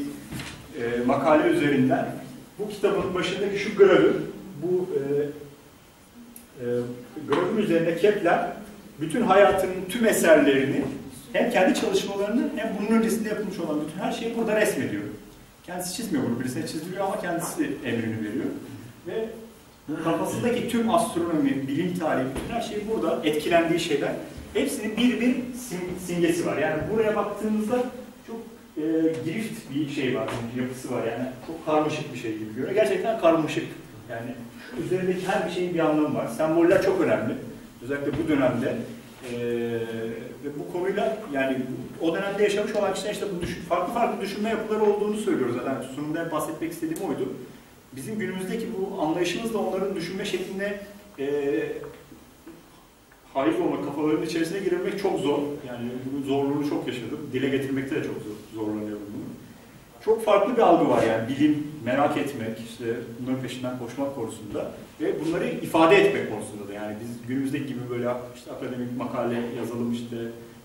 S2: e, makale üzerinden bu kitabın başındaki şu grafı, bu e, e, grafın üzerinde Kepler bütün hayatının tüm eserlerini hem kendi çalışmalarını hem bunun öncesinde yapılmış olan bütün her şeyi burada resmediyor. Kendisi çizmiyor bunu, birisine çizdiriyor ama kendisi emrini veriyor. Ve kafasındaki tüm astronomi, bilim tarihi, her şey burada etkilendiği şeyler. Hepsinin bir bir sim- simgesi var. Yani buraya baktığınızda çok e, girift bir şey var, yapısı var. Yani çok karmaşık bir şey gibi görünüyor. Gerçekten karmaşık. Yani üzerindeki her bir şeyin bir anlamı var. Semboller çok önemli. Özellikle bu dönemde. E, ve bu konuyla yani o dönemde yaşamış olan kişiler işte bu düşün, farklı farklı düşünme yapıları olduğunu söylüyoruz zaten. Sunumda bahsetmek istediğim oydu. Bizim günümüzdeki bu anlayışımız da onların düşünme şekline e, haiz olmak, kafalarının içerisine girebilmek çok zor. Yani bunun zorluğunu çok yaşadım. Dile getirmekte de çok zor, zorlanıyorum bunu. Çok farklı bir algı var yani bilim, merak etmek, işte bunların peşinden koşmak konusunda ve bunları ifade etmek konusunda da. Yani biz günümüzdeki gibi böyle işte akademik makale yazalım işte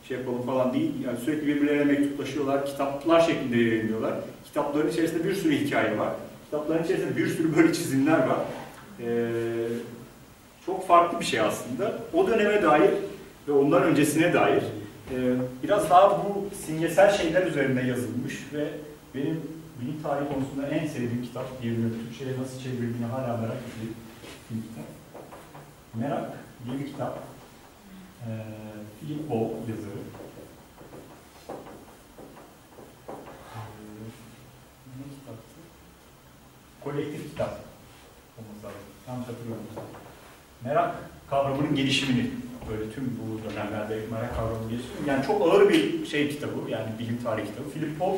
S2: şey yapalım falan değil. Yani sürekli birbirlerine mektuplaşıyorlar, kitaplar şeklinde yayınlıyorlar. Kitapların içerisinde bir sürü hikaye var. Kitapların içerisinde bir sürü böyle çizimler var. Ee, çok farklı bir şey aslında. O döneme dair ve ondan öncesine dair e, biraz daha bu simgesel şeyler üzerine yazılmış ve benim bilim tarihi konusunda en sevdiğim kitap diyebilirim. Türkçe'ye nasıl çevrildiğini hala merak ettiğim bir. Merak diye bir kitap. Ee, Philip Ball yazarı. Ee, ne kitaptı? Kolektif kitap olması lazım. Yanlış hatırlıyorum. Merak kavramının gelişimini böyle tüm bu dönemlerde merak kavramının gelişimini yani çok ağır bir şey kitabı yani bilim tarihi kitabı. Philip Ball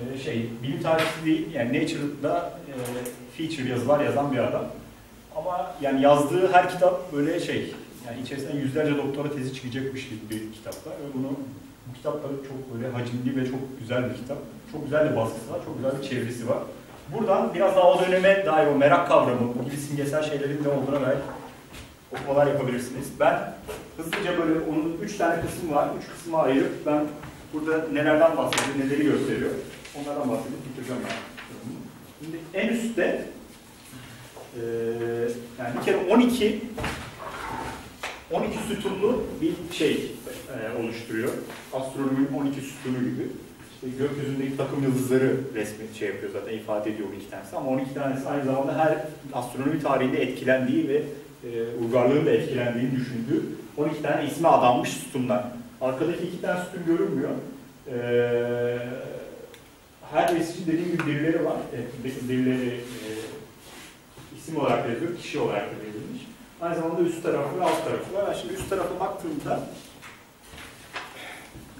S2: e, şey bilim tarihi değil yani Nature'da e, feature yazılar yazan bir adam. Ama yani yazdığı her kitap böyle şey yani içerisinden yüzlerce doktora tezi çıkacakmış gibi bir kitaplar ve bunu bu kitapları çok böyle hacimli ve çok güzel bir kitap. Çok güzel bir baskısı var, çok güzel bir çevirisi var. Buradan biraz daha o döneme dair o merak kavramı, bu gibi simgesel şeylerin ne olduğuna dair okumalar yapabilirsiniz. Ben hızlıca böyle onun üç tane kısmı var. Üç kısmı ayırıp ben burada nelerden bahsediyor, neleri gösteriyor. Onlardan bahsedip bitireceğim ben. Şimdi en üstte eee yani bir kere 12 12 sütunlu bir şey e, oluşturuyor. Astronominin 12 sütunu gibi. İşte gökyüzündeki takım yıldızları resmi şey yapıyor zaten ifade ediyor bu iki tanesi ama 12 tanesi aynı zamanda her astronomi tarihinde etkilendiği ve e, uygarlığın da etkilendiğini düşündüğü 12 tane isme adanmış sütunlar. Arkadaki iki tane sütun görünmüyor. E, her birisi dediğim gibi birileri var. E, birileri e, isim olarak yazıyor, kişi olarak da verilmiş. Aynı zamanda üst tarafı ve alt tarafı var. Şimdi üst tarafa baktığımda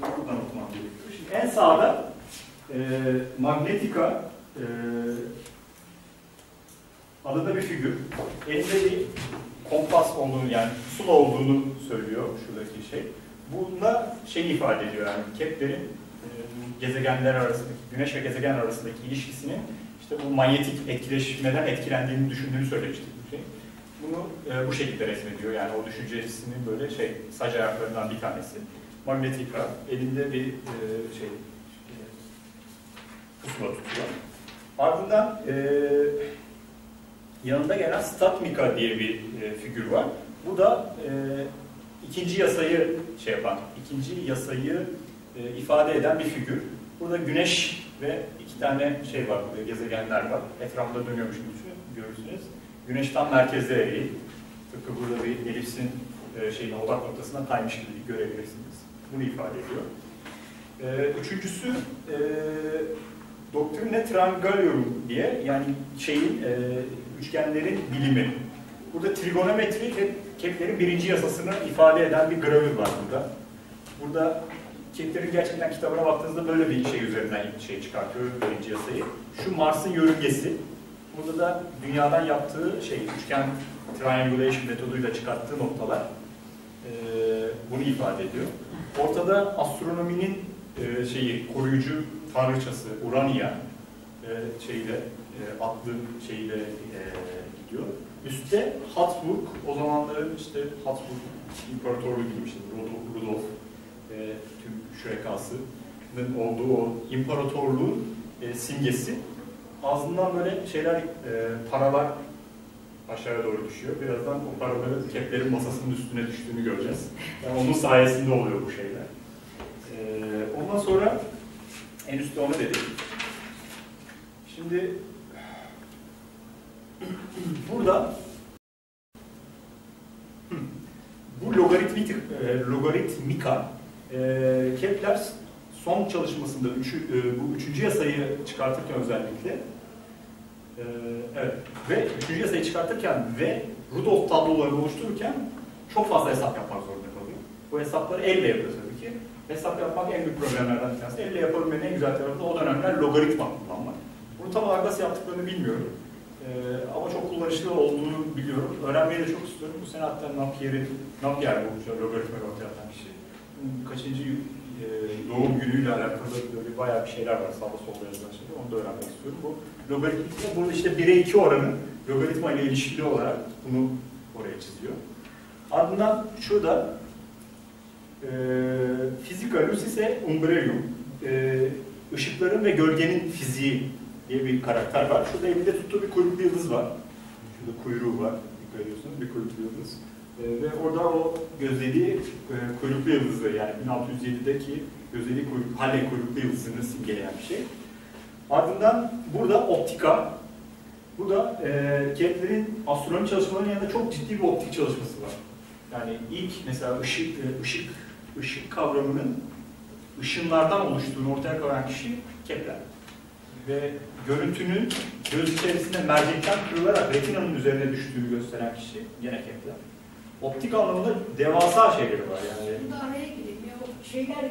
S2: buradan okumam gerekiyor. En sağda e, Magnetica e, adında bir figür. Elinde bir kompas olduğunu yani pusula olduğunu söylüyor şuradaki şey. Bunda şey ifade ediyor yani Kepler'in e, gezegenler arasındaki, güneş ve gezegen arasındaki ilişkisinin işte bu manyetik etkileşmeden etkilendiğini düşündüğünü söylemiştik. Şey. Bunu e, bu şekilde resmediyor. Yani o düşüncesinin böyle şey saç ayaklarından bir tanesi. Magnetika elinde bir e, şey e, pusula tutuyor. Ardından e, yanında gelen statmika diye bir e, figür var. Bu da e, ikinci yasayı şey yapan, ikinci yasayı e, ifade eden bir figür. Burada güneş ve iki tane şey var, burada gezegenler var. Etrafında dönüyormuş gibi görürsünüz. Güneş tam merkezde eğik. Tıpkı burada bir elipsin e, şeyin odak noktasına kaymış gibi görebilirsiniz. Bunu ifade ediyor. E, üçüncüsü e, Doctrine Triangulum diye yani şeyin e, üçgenlerin bilimi. Burada trigonometri ve Kepler'in birinci yasasını ifade eden bir gravür var burada. Burada Kepler'in gerçekten kitabına baktığınızda böyle bir şey üzerinden şey çıkartıyor birinci yasayı. Şu Mars'ın yörüngesi. Burada da dünyadan yaptığı şey üçgen triangulation metoduyla çıkarttığı noktalar e, bunu ifade ediyor. Ortada astronominin e, şeyi koruyucu tanrıçası Urania e, şeyle e, atlı şeyle gidiyor. Üstte Habsburg, o zamanların işte Habsburg İmparatorluğu gibi işte Rudolf, Rudolf tüm şürekasının olduğu o imparatorluğun e, simgesi. Ağzından böyle şeyler, paralar aşağıya doğru düşüyor. Birazdan o paraların keplerin masasının üstüne düştüğünü göreceğiz. Yani onun sayesinde oluyor bu şeyler. E, ondan sonra en üstte onu dedik. Şimdi burada bu logaritmik, e, logaritmika e, Kepler son çalışmasında üçü, e, bu üçüncü yasayı çıkartırken özellikle e, evet ve üçüncü yasayı çıkartırken ve Rudolf tablolarını oluştururken çok fazla hesap yapmak zorunda kalıyor. Bu hesapları elle yapıyor tabii ki. Hesap yapmak en büyük problemlerden bir tanesi. Elle yapabilmenin en güzel tarafı da o dönemler logaritma kullanmak. Bunu tam olarak nasıl yaptıklarını bilmiyorum. Ee, ama çok kullanışlı olduğunu biliyorum. Öğrenmeyi de çok istiyorum. Bu sene hatta Napier'in, Napier bu logaritmayı ortaya atan kişi. Kaçıncı e, doğum günüyle alakalı böyle bayağı bir şeyler var sağda solda yazılan şeyler. Onu da öğrenmek istiyorum. Bu logaritma, burada işte 1'e 2 oranı logaritma ile ilişkili olarak bunu oraya çiziyor. Ardından şurada e, Physica Lucis Umbrellum e, ışıkların ve gölgenin fiziği diye bir karakter var. Şurada elinde tuttuğu bir kuyruklu yıldız var. Şurada kuyruğu var. Dikkat ediyorsunuz bir kuyruklu yıldız. E, ve orada o gözlediği e, kuyruklu yıldızı yani 1607'deki gözlediği kuyruk, Halley kuyruklu yıldızını simgeleyen bir şey. Ardından burada optika. Bu da e, Kepler'in astronomi çalışmalarının yanında çok ciddi bir optik çalışması var. Yani ilk mesela ışık, e, ışık, ışık kavramının ışınlardan oluştuğunu ortaya koyan kişi Kepler. Ve görüntünün göz içerisinde mercekten kırılarak retinanın üzerine düştüğünü gösteren kişi gene Kepler. Optik anlamında devasa şeyleri var yani.
S3: Burada araya gireyim. Ya, o şeyler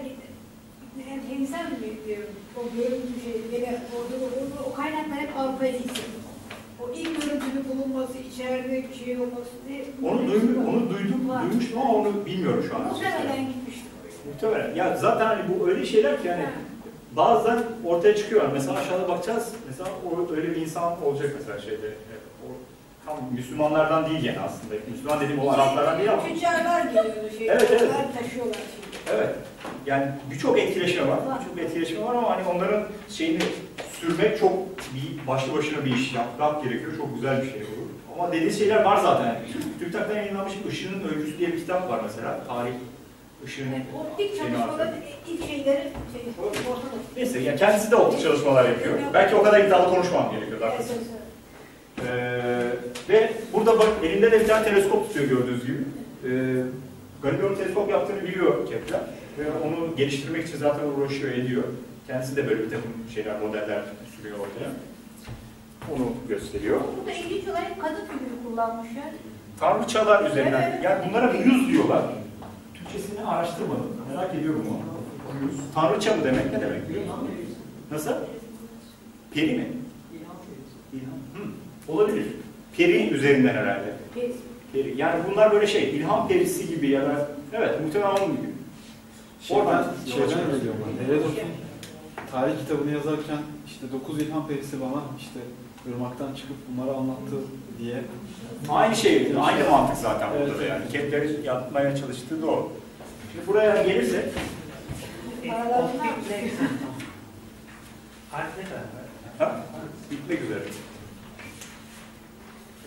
S3: yani insan mi diyorum, o görüntü şeyleri, orada, orada, o kaynaklar hep Avrupa'ya gitsin. O ilk görüntünün bulunması, içeride bir şey olması diye.
S2: Onu, duydum, onu duydum,
S3: Var.
S2: duymuştum ama onu bilmiyorum şu an.
S3: Muhtemelen gitmiştir.
S2: Muhtemelen. Ya zaten hani bu öyle şeyler ki yani bazen ortaya çıkıyor. Mesela aşağıda bakacağız. Mesela öyle bir insan olacak mesela şeyde. e, tam Müslümanlardan değil yani aslında. Müslüman dediğim o Araplardan değil ama.
S3: Tüccarlar geliyordu şey.
S2: Evet, evet.
S3: Taşıyorlar şimdi.
S2: Evet. Yani birçok etkileşme var. Birçok etkileşme var ama hani onların şeyini sürmek çok bir başlı başına bir iş yapmak gerekiyor. Çok güzel bir şey olur. Ama dediği şeyler var zaten. Yani. TÜBİTAK'tan yayınlanmış Işığın Öyküsü diye bir kitap var mesela. Tarih ışığın
S3: Yani optik
S2: şeyini
S3: çalışmalar
S2: anlatıyor.
S3: ilk şeyleri şey, ortada.
S2: Neyse yani kendisi de optik çalışmalar yapıyor. Belki o kadar iddialı konuşmam gerekiyor.
S3: Evet, evet, evet.
S2: Ee, ve burada bak elinde de bir tane teleskop tutuyor gördüğünüz gibi. Ee, Galileo'nun teleskop yaptığını biliyor Kepler. Ve onu geliştirmek için zaten uğraşıyor, ediyor. Kendisi de böyle bir takım şeyler, modeller sürüyor ortaya. Onu gösteriyor.
S3: Burada ilginç olan hep kadın figürü kullanmışlar.
S2: Tanrıçalar üzerinden, yani bunlara muse diyorlar. Türkçesini araştırmadım, merak ediyorum onu. Tanrıça mı demek, ne demek biliyor musun? Nasıl? Peri mi? Olabilir. Peri üzerinden herhalde. Peri. Yani bunlar böyle şey, ilham perisi gibi ya da evet muhtemelen onun gibi.
S4: Şeyden,
S2: Oradan
S4: şeyden geliyor bana. Herodot'un tarih kitabını yazarken işte 9 ilham perisi bana işte ırmaktan çıkıp bunları anlattı diye.
S2: Aynı şey, aynı mantık zaten burada
S4: Evet.
S2: da yani. Kepler'in yapmaya çalıştığı da o. Şimdi buraya gelirse?
S1: Harf ne kadar
S2: ha, bitmek üzere.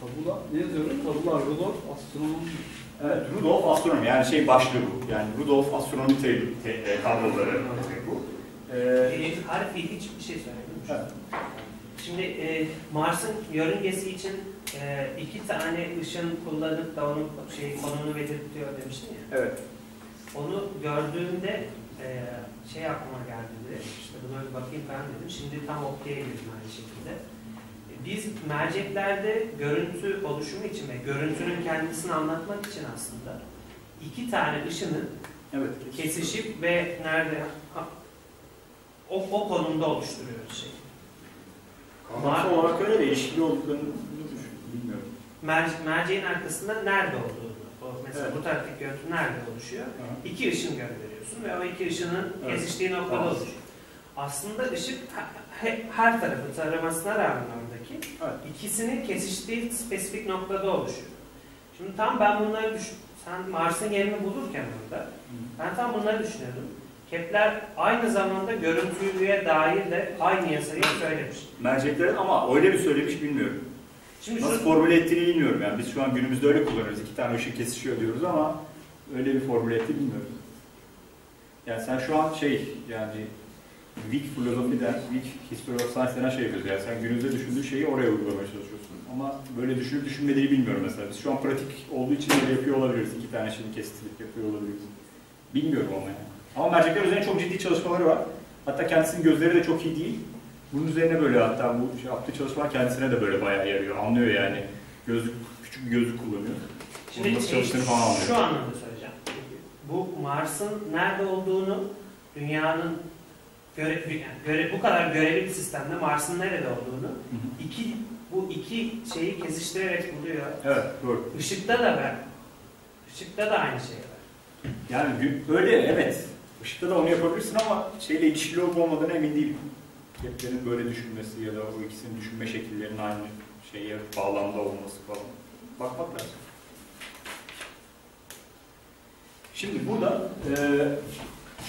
S4: Tabula ne yazıyorum? Tabula Rudolf astronom.
S2: Evet, Rudolf astronomi yani şey başlığı bu. Yani Rudolf astronomi te, te, e, tabloları bu. Ee,
S1: E, harf hiç bir şey söyledim.
S2: evet.
S1: Şimdi e, Mars'ın yörüngesi için e, iki tane ışın kullanıp da onun şey konumunu belirtiyor demiştin ya.
S2: evet.
S1: Onu gördüğümde e, şey aklıma geldi de, işte buna bir bakayım ben dedim. Şimdi tam girdim aynı şekilde. Biz merceklerde görüntü oluşumu için ve görüntünün kendisini anlatmak için aslında iki tane ışının
S2: Evet.
S1: kesişip ve nerede ha, o, o konumda oluşturuyoruz şey.
S2: Kavramsal olarak öyle de ilişkili olduklarını bilmiyorum.
S1: Mer merceğin arkasında nerede olduğunu, o mesela
S2: Evet.
S1: bu taraftaki görüntü nerede oluşuyor?
S2: Aha.
S1: İki ışın gönderiyorsun ve o iki ışının
S2: Evet.
S1: kesiştiği noktada
S2: Tamam.
S1: oluşuyor. Aslında ışık he- he- her tarafı taramasına rağmen oradaki
S2: Evet.
S1: ikisinin kesiştiği spesifik noktada oluşuyor. Şimdi tam ben bunları düşün. Sen Mars'ın yerini bulurken orada ben tam bunları düşünüyordum. Kepler aynı zamanda görüntüye dair de aynı yasayı söylemiş.
S2: Merceklerin ama öyle bir söylemiş bilmiyorum.
S1: Şimdi
S2: Nasıl
S1: şu
S2: formüle ettiğini bilmiyorum. Yani biz şu an günümüzde öyle kullanıyoruz. İki tane ışık kesişiyor diyoruz ama öyle bir formüle etti bilmiyoruz. Yani sen şu an şey yani weak filozofiden, weak history of science denen şey yapıyorsun. Yani sen günümüzde düşündüğün şeyi oraya uygulamaya çalışıyorsun. Ama böyle düşünüp düşünmediğini bilmiyorum mesela. Biz şu an pratik olduğu için öyle yapıyor olabiliriz. İki tane şeyi kestirip yapıyor olabiliriz. Bilmiyorum ama yani. Ama mercekler üzerine çok ciddi çalışmaları var. Hatta kendisinin gözleri de çok iyi değil. Bunun üzerine böyle hatta bu şey yaptığı çalışmalar kendisine de böyle bayağı yarıyor. Anlıyor yani. Gözlük, küçük bir gözlük kullanıyor.
S1: Şimdi
S2: Onun nasıl çalıştığını
S1: e,
S2: falan anlıyor.
S1: şu anlamda söyleyeceğim. Bu Mars'ın nerede olduğunu dünyanın göre, göre, bu kadar göreli bir sistemde Mars'ın nerede olduğunu
S2: Hı hı.
S1: iki bu iki şeyi kesiştirerek buluyor.
S2: Evet, doğru.
S1: Işıkta da ben. Işıkta da aynı şey var.
S2: Yani gü- öyle evet. Işıkta da onu yapabilirsin ama şeyle ilişkili olup olmadığına emin değilim. Kepler'in böyle düşünmesi ya da o ikisinin düşünme şekillerinin aynı şeye bağlamda olması falan. Bakmak lazım. Şimdi burada e,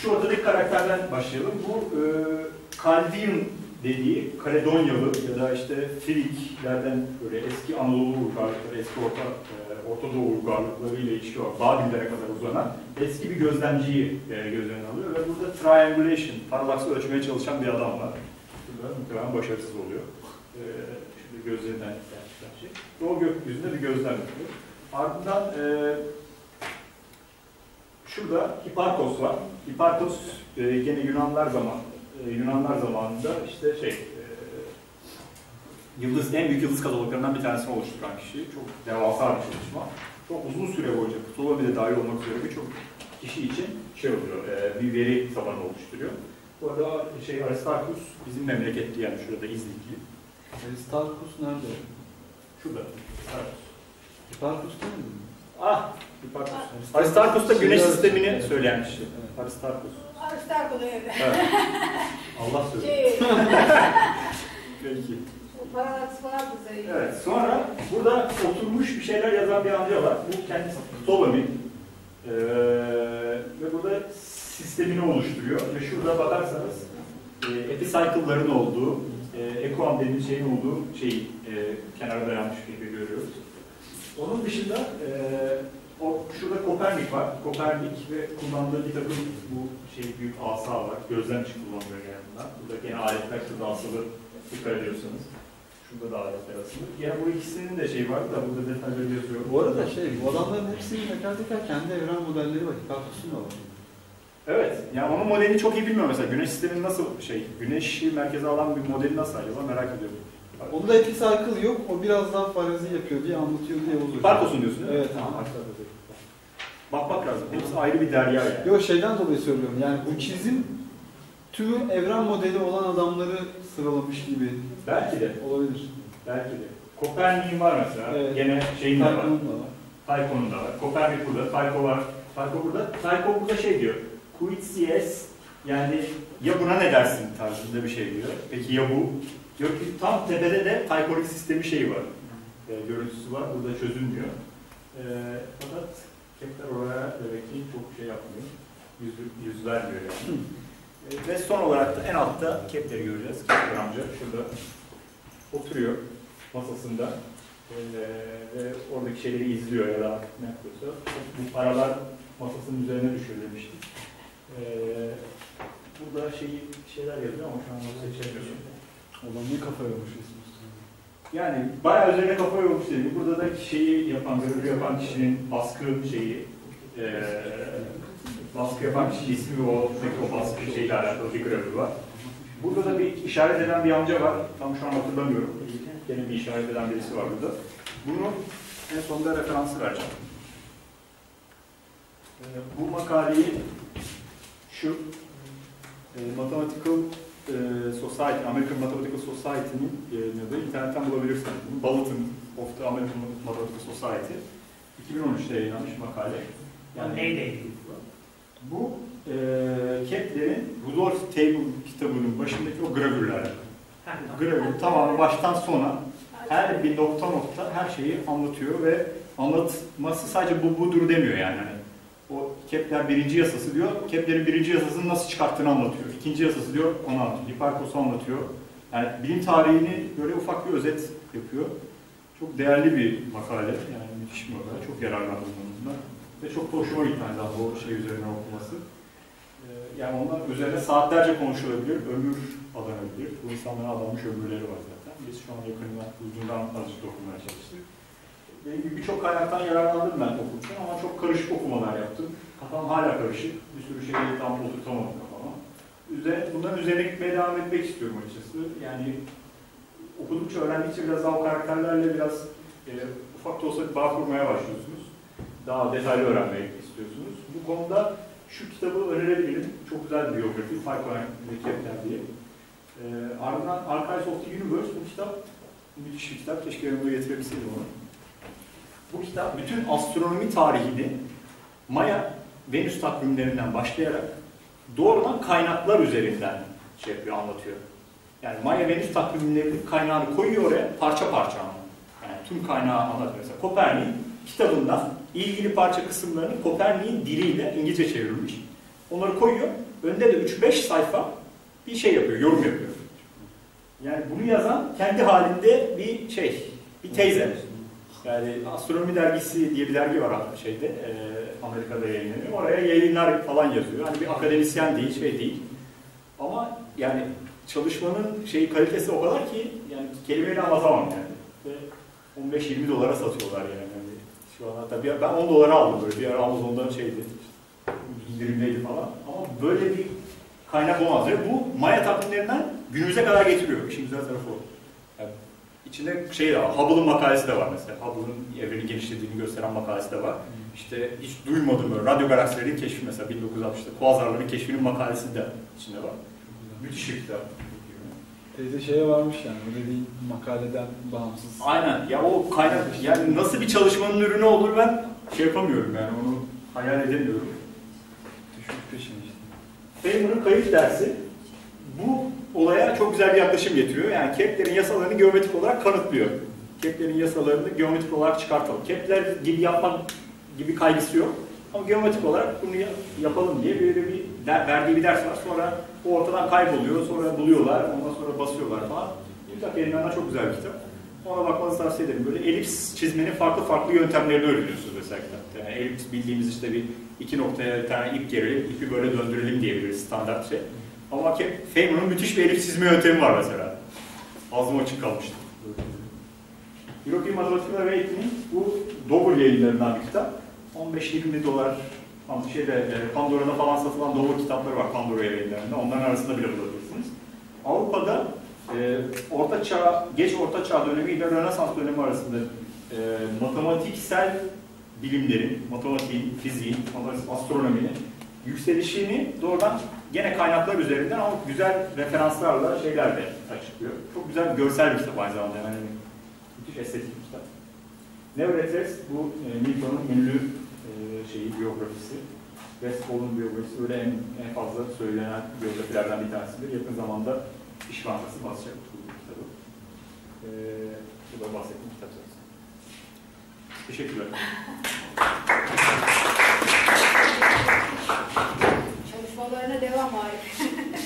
S2: şu ortadaki karakterden başlayalım. Bu e, Kaldian dediği Kaledonyalı ya da işte Friklerden böyle eski Anadolu uygarlıkları, eski Orta, e, Orta Doğu uygarlıklarıyla ilişki var. Babillere kadar uzanan eski bir gözlemciyi e, göz önüne alıyor ve burada triangulation, paradoksu ölçmeye çalışan bir adam var. Burada muhtemelen başarısız oluyor. E, şimdi gözlerinden gerçekten şey. Doğu gökyüzünde bir gözlem yapıyor. Ardından e, şurada Hiparkos var. Hiparkos e, gene Yunanlar zaman e, Yunanlar zamanında işte şey e, yıldız en büyük yıldız kataloglarından bir tanesini oluşturan kişi. Çok devasa bir çalışma. Çok uzun süre boyunca Ptolemy de dahil olmak üzere birçok kişi için şey oluyor, e, bir veri tabanı oluşturuyor. Bu arada şey Aristarchus bizim memleketli yani şurada İznikli.
S4: Aristarchus nerede?
S2: Şurada. Aristarchus.
S4: Hiparkus değil mi?
S2: Ah! Hiparkos. Aristarchus da güneş sistemini söyleyen kişi.
S4: Evet.
S2: Aristarchus.
S3: Aristarko'da evde.
S2: Evet. Allah söylüyor.
S3: Şey,
S2: Peki. Evet, sonra burada oturmuş bir şeyler yazan bir amca var. Bu kendisi Ptolemy. Ee, ve burada sistemini oluşturuyor. Ve şurada bakarsanız e, epicycle'ların olduğu, e, dediğimiz şeyin olduğu şeyi e, kenara dayanmış gibi görüyoruz. Onun dışında e, o, şurada Kopernik var. Kopernik ve kullandığı bir takım bu şey büyük asa var. Gözlem için kullanılıyor yani bunlar. Burada gene aletler şurada asılı dikkat ediyorsanız. Şurada da aletler asılı. Yani bu ikisinin de şey var da burada detayları yazıyor.
S4: Bu arada şey, bu adamların hepsinin teker teker kendi evren modelleri var. Hiparkus'un da var.
S2: Evet. Yani onun modelini çok iyi bilmiyorum mesela. Güneş sisteminin nasıl şey, güneşi merkeze alan bir modeli nasıl acaba merak ediyorum.
S4: Onda epicycle yok, o biraz daha farazi yapıyor diye anlatıyor diye Yavuz Hoca.
S2: Parkos'un diyorsun değil mi?
S4: Evet.
S2: Tamam. Bakmak lazım. Hepsi ayrı bir derya yani.
S4: Yok şeyden dolayı söylüyorum yani bu çizim tüm evren modeli olan adamları sıralamış gibi
S2: Belki de.
S4: olabilir.
S2: Belki de. Kopernik'in var mesela.
S4: Evet.
S2: Gene şeyin de var.
S4: Tycho'nun da var.
S2: Kopernik burada. Tycho var. Tycho burada. Tycho burada şey diyor. Quid sies Yani ya buna ne dersin tarzında bir şey diyor. Peki ya bu? Tam tepede de taykonik sistemi şeyi var. E, görüntüsü var. Burada çözülmüyor. E, fakat Kepler oraya demek ki çok şey yapmıyor. Yüz, yüz vermiyor yani. E, ve son olarak da en altta Kepler'i göreceğiz. Kepler amca şurada oturuyor masasında. E, ve oradaki şeyleri izliyor ya da ne yapıyorsa. Bu paralar masasının üzerine düşüyor demiştik. E, burada şeyi, şeyler yazıyor ama şu an onu seçemiyorum.
S4: Adam ne kafa yormuş ismi.
S2: Yani bayağı üzerine kafa yormuş dedi. Burada da şeyi yapan, görevli yapan kişinin baskı şeyi, eee baskı yapan kişi ismi ve o, o baskı şeyle alakalı bir grafiği var. Burada da bir işaret eden bir amca var. Tam şu an hatırlamıyorum. Gene bir işaret eden birisi var burada. Bunu en sonunda referansı vereceğim. Ee, bu makaleyi şu e, Mathematical e, Society, American Mathematical Society'nin yayınladığı internetten bulabilirsiniz. bunu. Bulletin of the American Mathematical Society. 2013'te yayınlanmış makale.
S1: Yani ilgili?
S2: Bu e, Kepler'in Rudolf Table kitabının başındaki o gravürler. Gravür tamamen baştan sona her bir nokta nokta her şeyi anlatıyor ve anlatması sadece bu budur demiyor yani. O Kepler birinci yasası diyor, Kepler'in birinci yasasını nasıl çıkarttığını anlatıyor. İkinci yasası diyor, onu anlatıyor. Hipparcos'u anlatıyor. Yani bilim tarihini böyle ufak bir özet yapıyor. Çok değerli bir makale, yani müthiş bir makale. Çok yararlandım bundan. Ve çok da hoşuma gitti zamanda o şey üzerine okuması. Ee, Yani ondan üzerine saatlerce konuşulabilir, ömür adanabilir. Bu insanların adanmış ömürleri var zaten. Biz şu an yakından, ucundan azıcık dokunmaya çalıştık. Benim gibi birçok kaynaktan yararlandım ben okurken ama çok karışık okumalar yaptım. Kafam hala karışık. Bir sürü şeyi tam oturtamadım kafama. Üzerine, bunların üzerine gitmeye devam etmek istiyorum açıkçası. Yani okudukça, öğrendikçe biraz daha o karakterlerle biraz e, ufak da olsa bir bağ kurmaya başlıyorsunuz. Daha detaylı öğrenmek istiyorsunuz. Bu konuda şu kitabı önerebilirim. Çok güzel bir biyografi. Falcon ve Kepler diye. Ee, ardından Archives of the Universe bu kitap müthiş bir kitap. Keşke yanımda getirebilseydim onu. Bu kitap bütün astronomi tarihini Maya, Venüs takvimlerinden başlayarak doğrudan kaynaklar üzerinden şey yapıyor, anlatıyor. Yani Maya, Venüs takvimlerinin kaynağını koyuyor oraya, parça parça anlatıyor. Yani tüm kaynağı anlatıyor. Mesela Kopernik kitabından ilgili parça kısımlarını Kopernik'in diliyle İngilizce çevrilmiş. Onları koyuyor. Önde de 3-5 sayfa bir şey yapıyor, yorum yapıyor. Yani bunu yazan kendi halinde bir şey, bir teyze. Yani Astronomi Dergisi diye bir dergi var şeyde, e, Amerika'da yayınlanıyor. Oraya yayınlar falan yazıyor. Hani bir akademisyen değil, şey değil. Ama yani çalışmanın şeyi kalitesi o kadar ki yani kelimeyle anlatamam yani. Ve 15-20 dolara satıyorlar yani. yani şu an hatta bir, ben 10 dolara aldım böyle. Bir ara Amazon'dan şeydi. indirimdeydi falan. Ama böyle bir kaynak olmaz. Ve bu Maya takvimlerinden günümüze kadar getiriyor. İşin güzel tarafı o. İçinde şey de var, Hubble'ın makalesi de var mesela. Hubble'ın evreni genişlediğini gösteren makalesi de var. İşte hiç duymadım böyle radyo galaksilerin keşfi mesela 1960'ta kuazarların keşfinin makalesi de içinde var. Müthiş bir kitap.
S4: Teyze şeye varmış yani, o dediğin makaleden bağımsız.
S2: Aynen. Ya o kaynak yani nasıl bir çalışmanın ürünü olur ben şey yapamıyorum yani onu hayal edemiyorum.
S4: Düşmüş peşine işte.
S2: Feynman'ın kayıt dersi bu olaya çok güzel bir yaklaşım getiriyor. Yani Kepler'in yasalarını geometrik olarak kanıtlıyor. Kepler'in yasalarını geometrik olarak çıkartalım. Kepler gibi yapmak gibi kaygısı yok. Ama geometrik olarak bunu ya- yapalım diye böyle bir der, verdiği bir ders var. Sonra o ortadan kayboluyor. Sonra buluyorlar. Ondan sonra basıyorlar falan. Newton elinden çok güzel bir kitap. Ona bakmanızı tavsiye ederim. Böyle elips çizmenin farklı farklı yöntemlerini öğreniyorsunuz mesela kitapta. Yani elips bildiğimiz işte bir iki noktaya bir tane ip gerelim, ipi böyle döndürelim diyebiliriz standart şey. Ama Feynman'ın müthiş bir elips çizme yöntemi var mesela. Ağzım açık kalmıştı. European Mathematical Awakening bu Dover yayınlarından bir kitap. 15-20 dolar şeyde e, Pandora'da falan satılan Dover kitapları var Pandora yayınlarında. Onların arasında bile bulabilirsiniz. Avrupa'da e, Orta Çağ, geç Orta Çağ dönemi ile Rönesans dönemi arasında e, matematiksel bilimlerin, matematiğin, fiziğin, astronominin yükselişini doğrudan gene kaynaklar üzerinden ama güzel referanslarla şeylerle açıklıyor. Çok güzel bir görsel bir kitap aynı zamanda. Yani müthiş estetik bir kitap. Nevretes bu e, Newton'un ünlü e, şeyi, biyografisi. Westfall'un biyografisi öyle en, en fazla söylenen biyografilerden bir tanesidir. Yakın zamanda İş Bankası basacak bu kitabı. Ee, bu da bahsettiğim kitap zaten. Teşekkürler.
S3: Çalışmalarına devam Arif.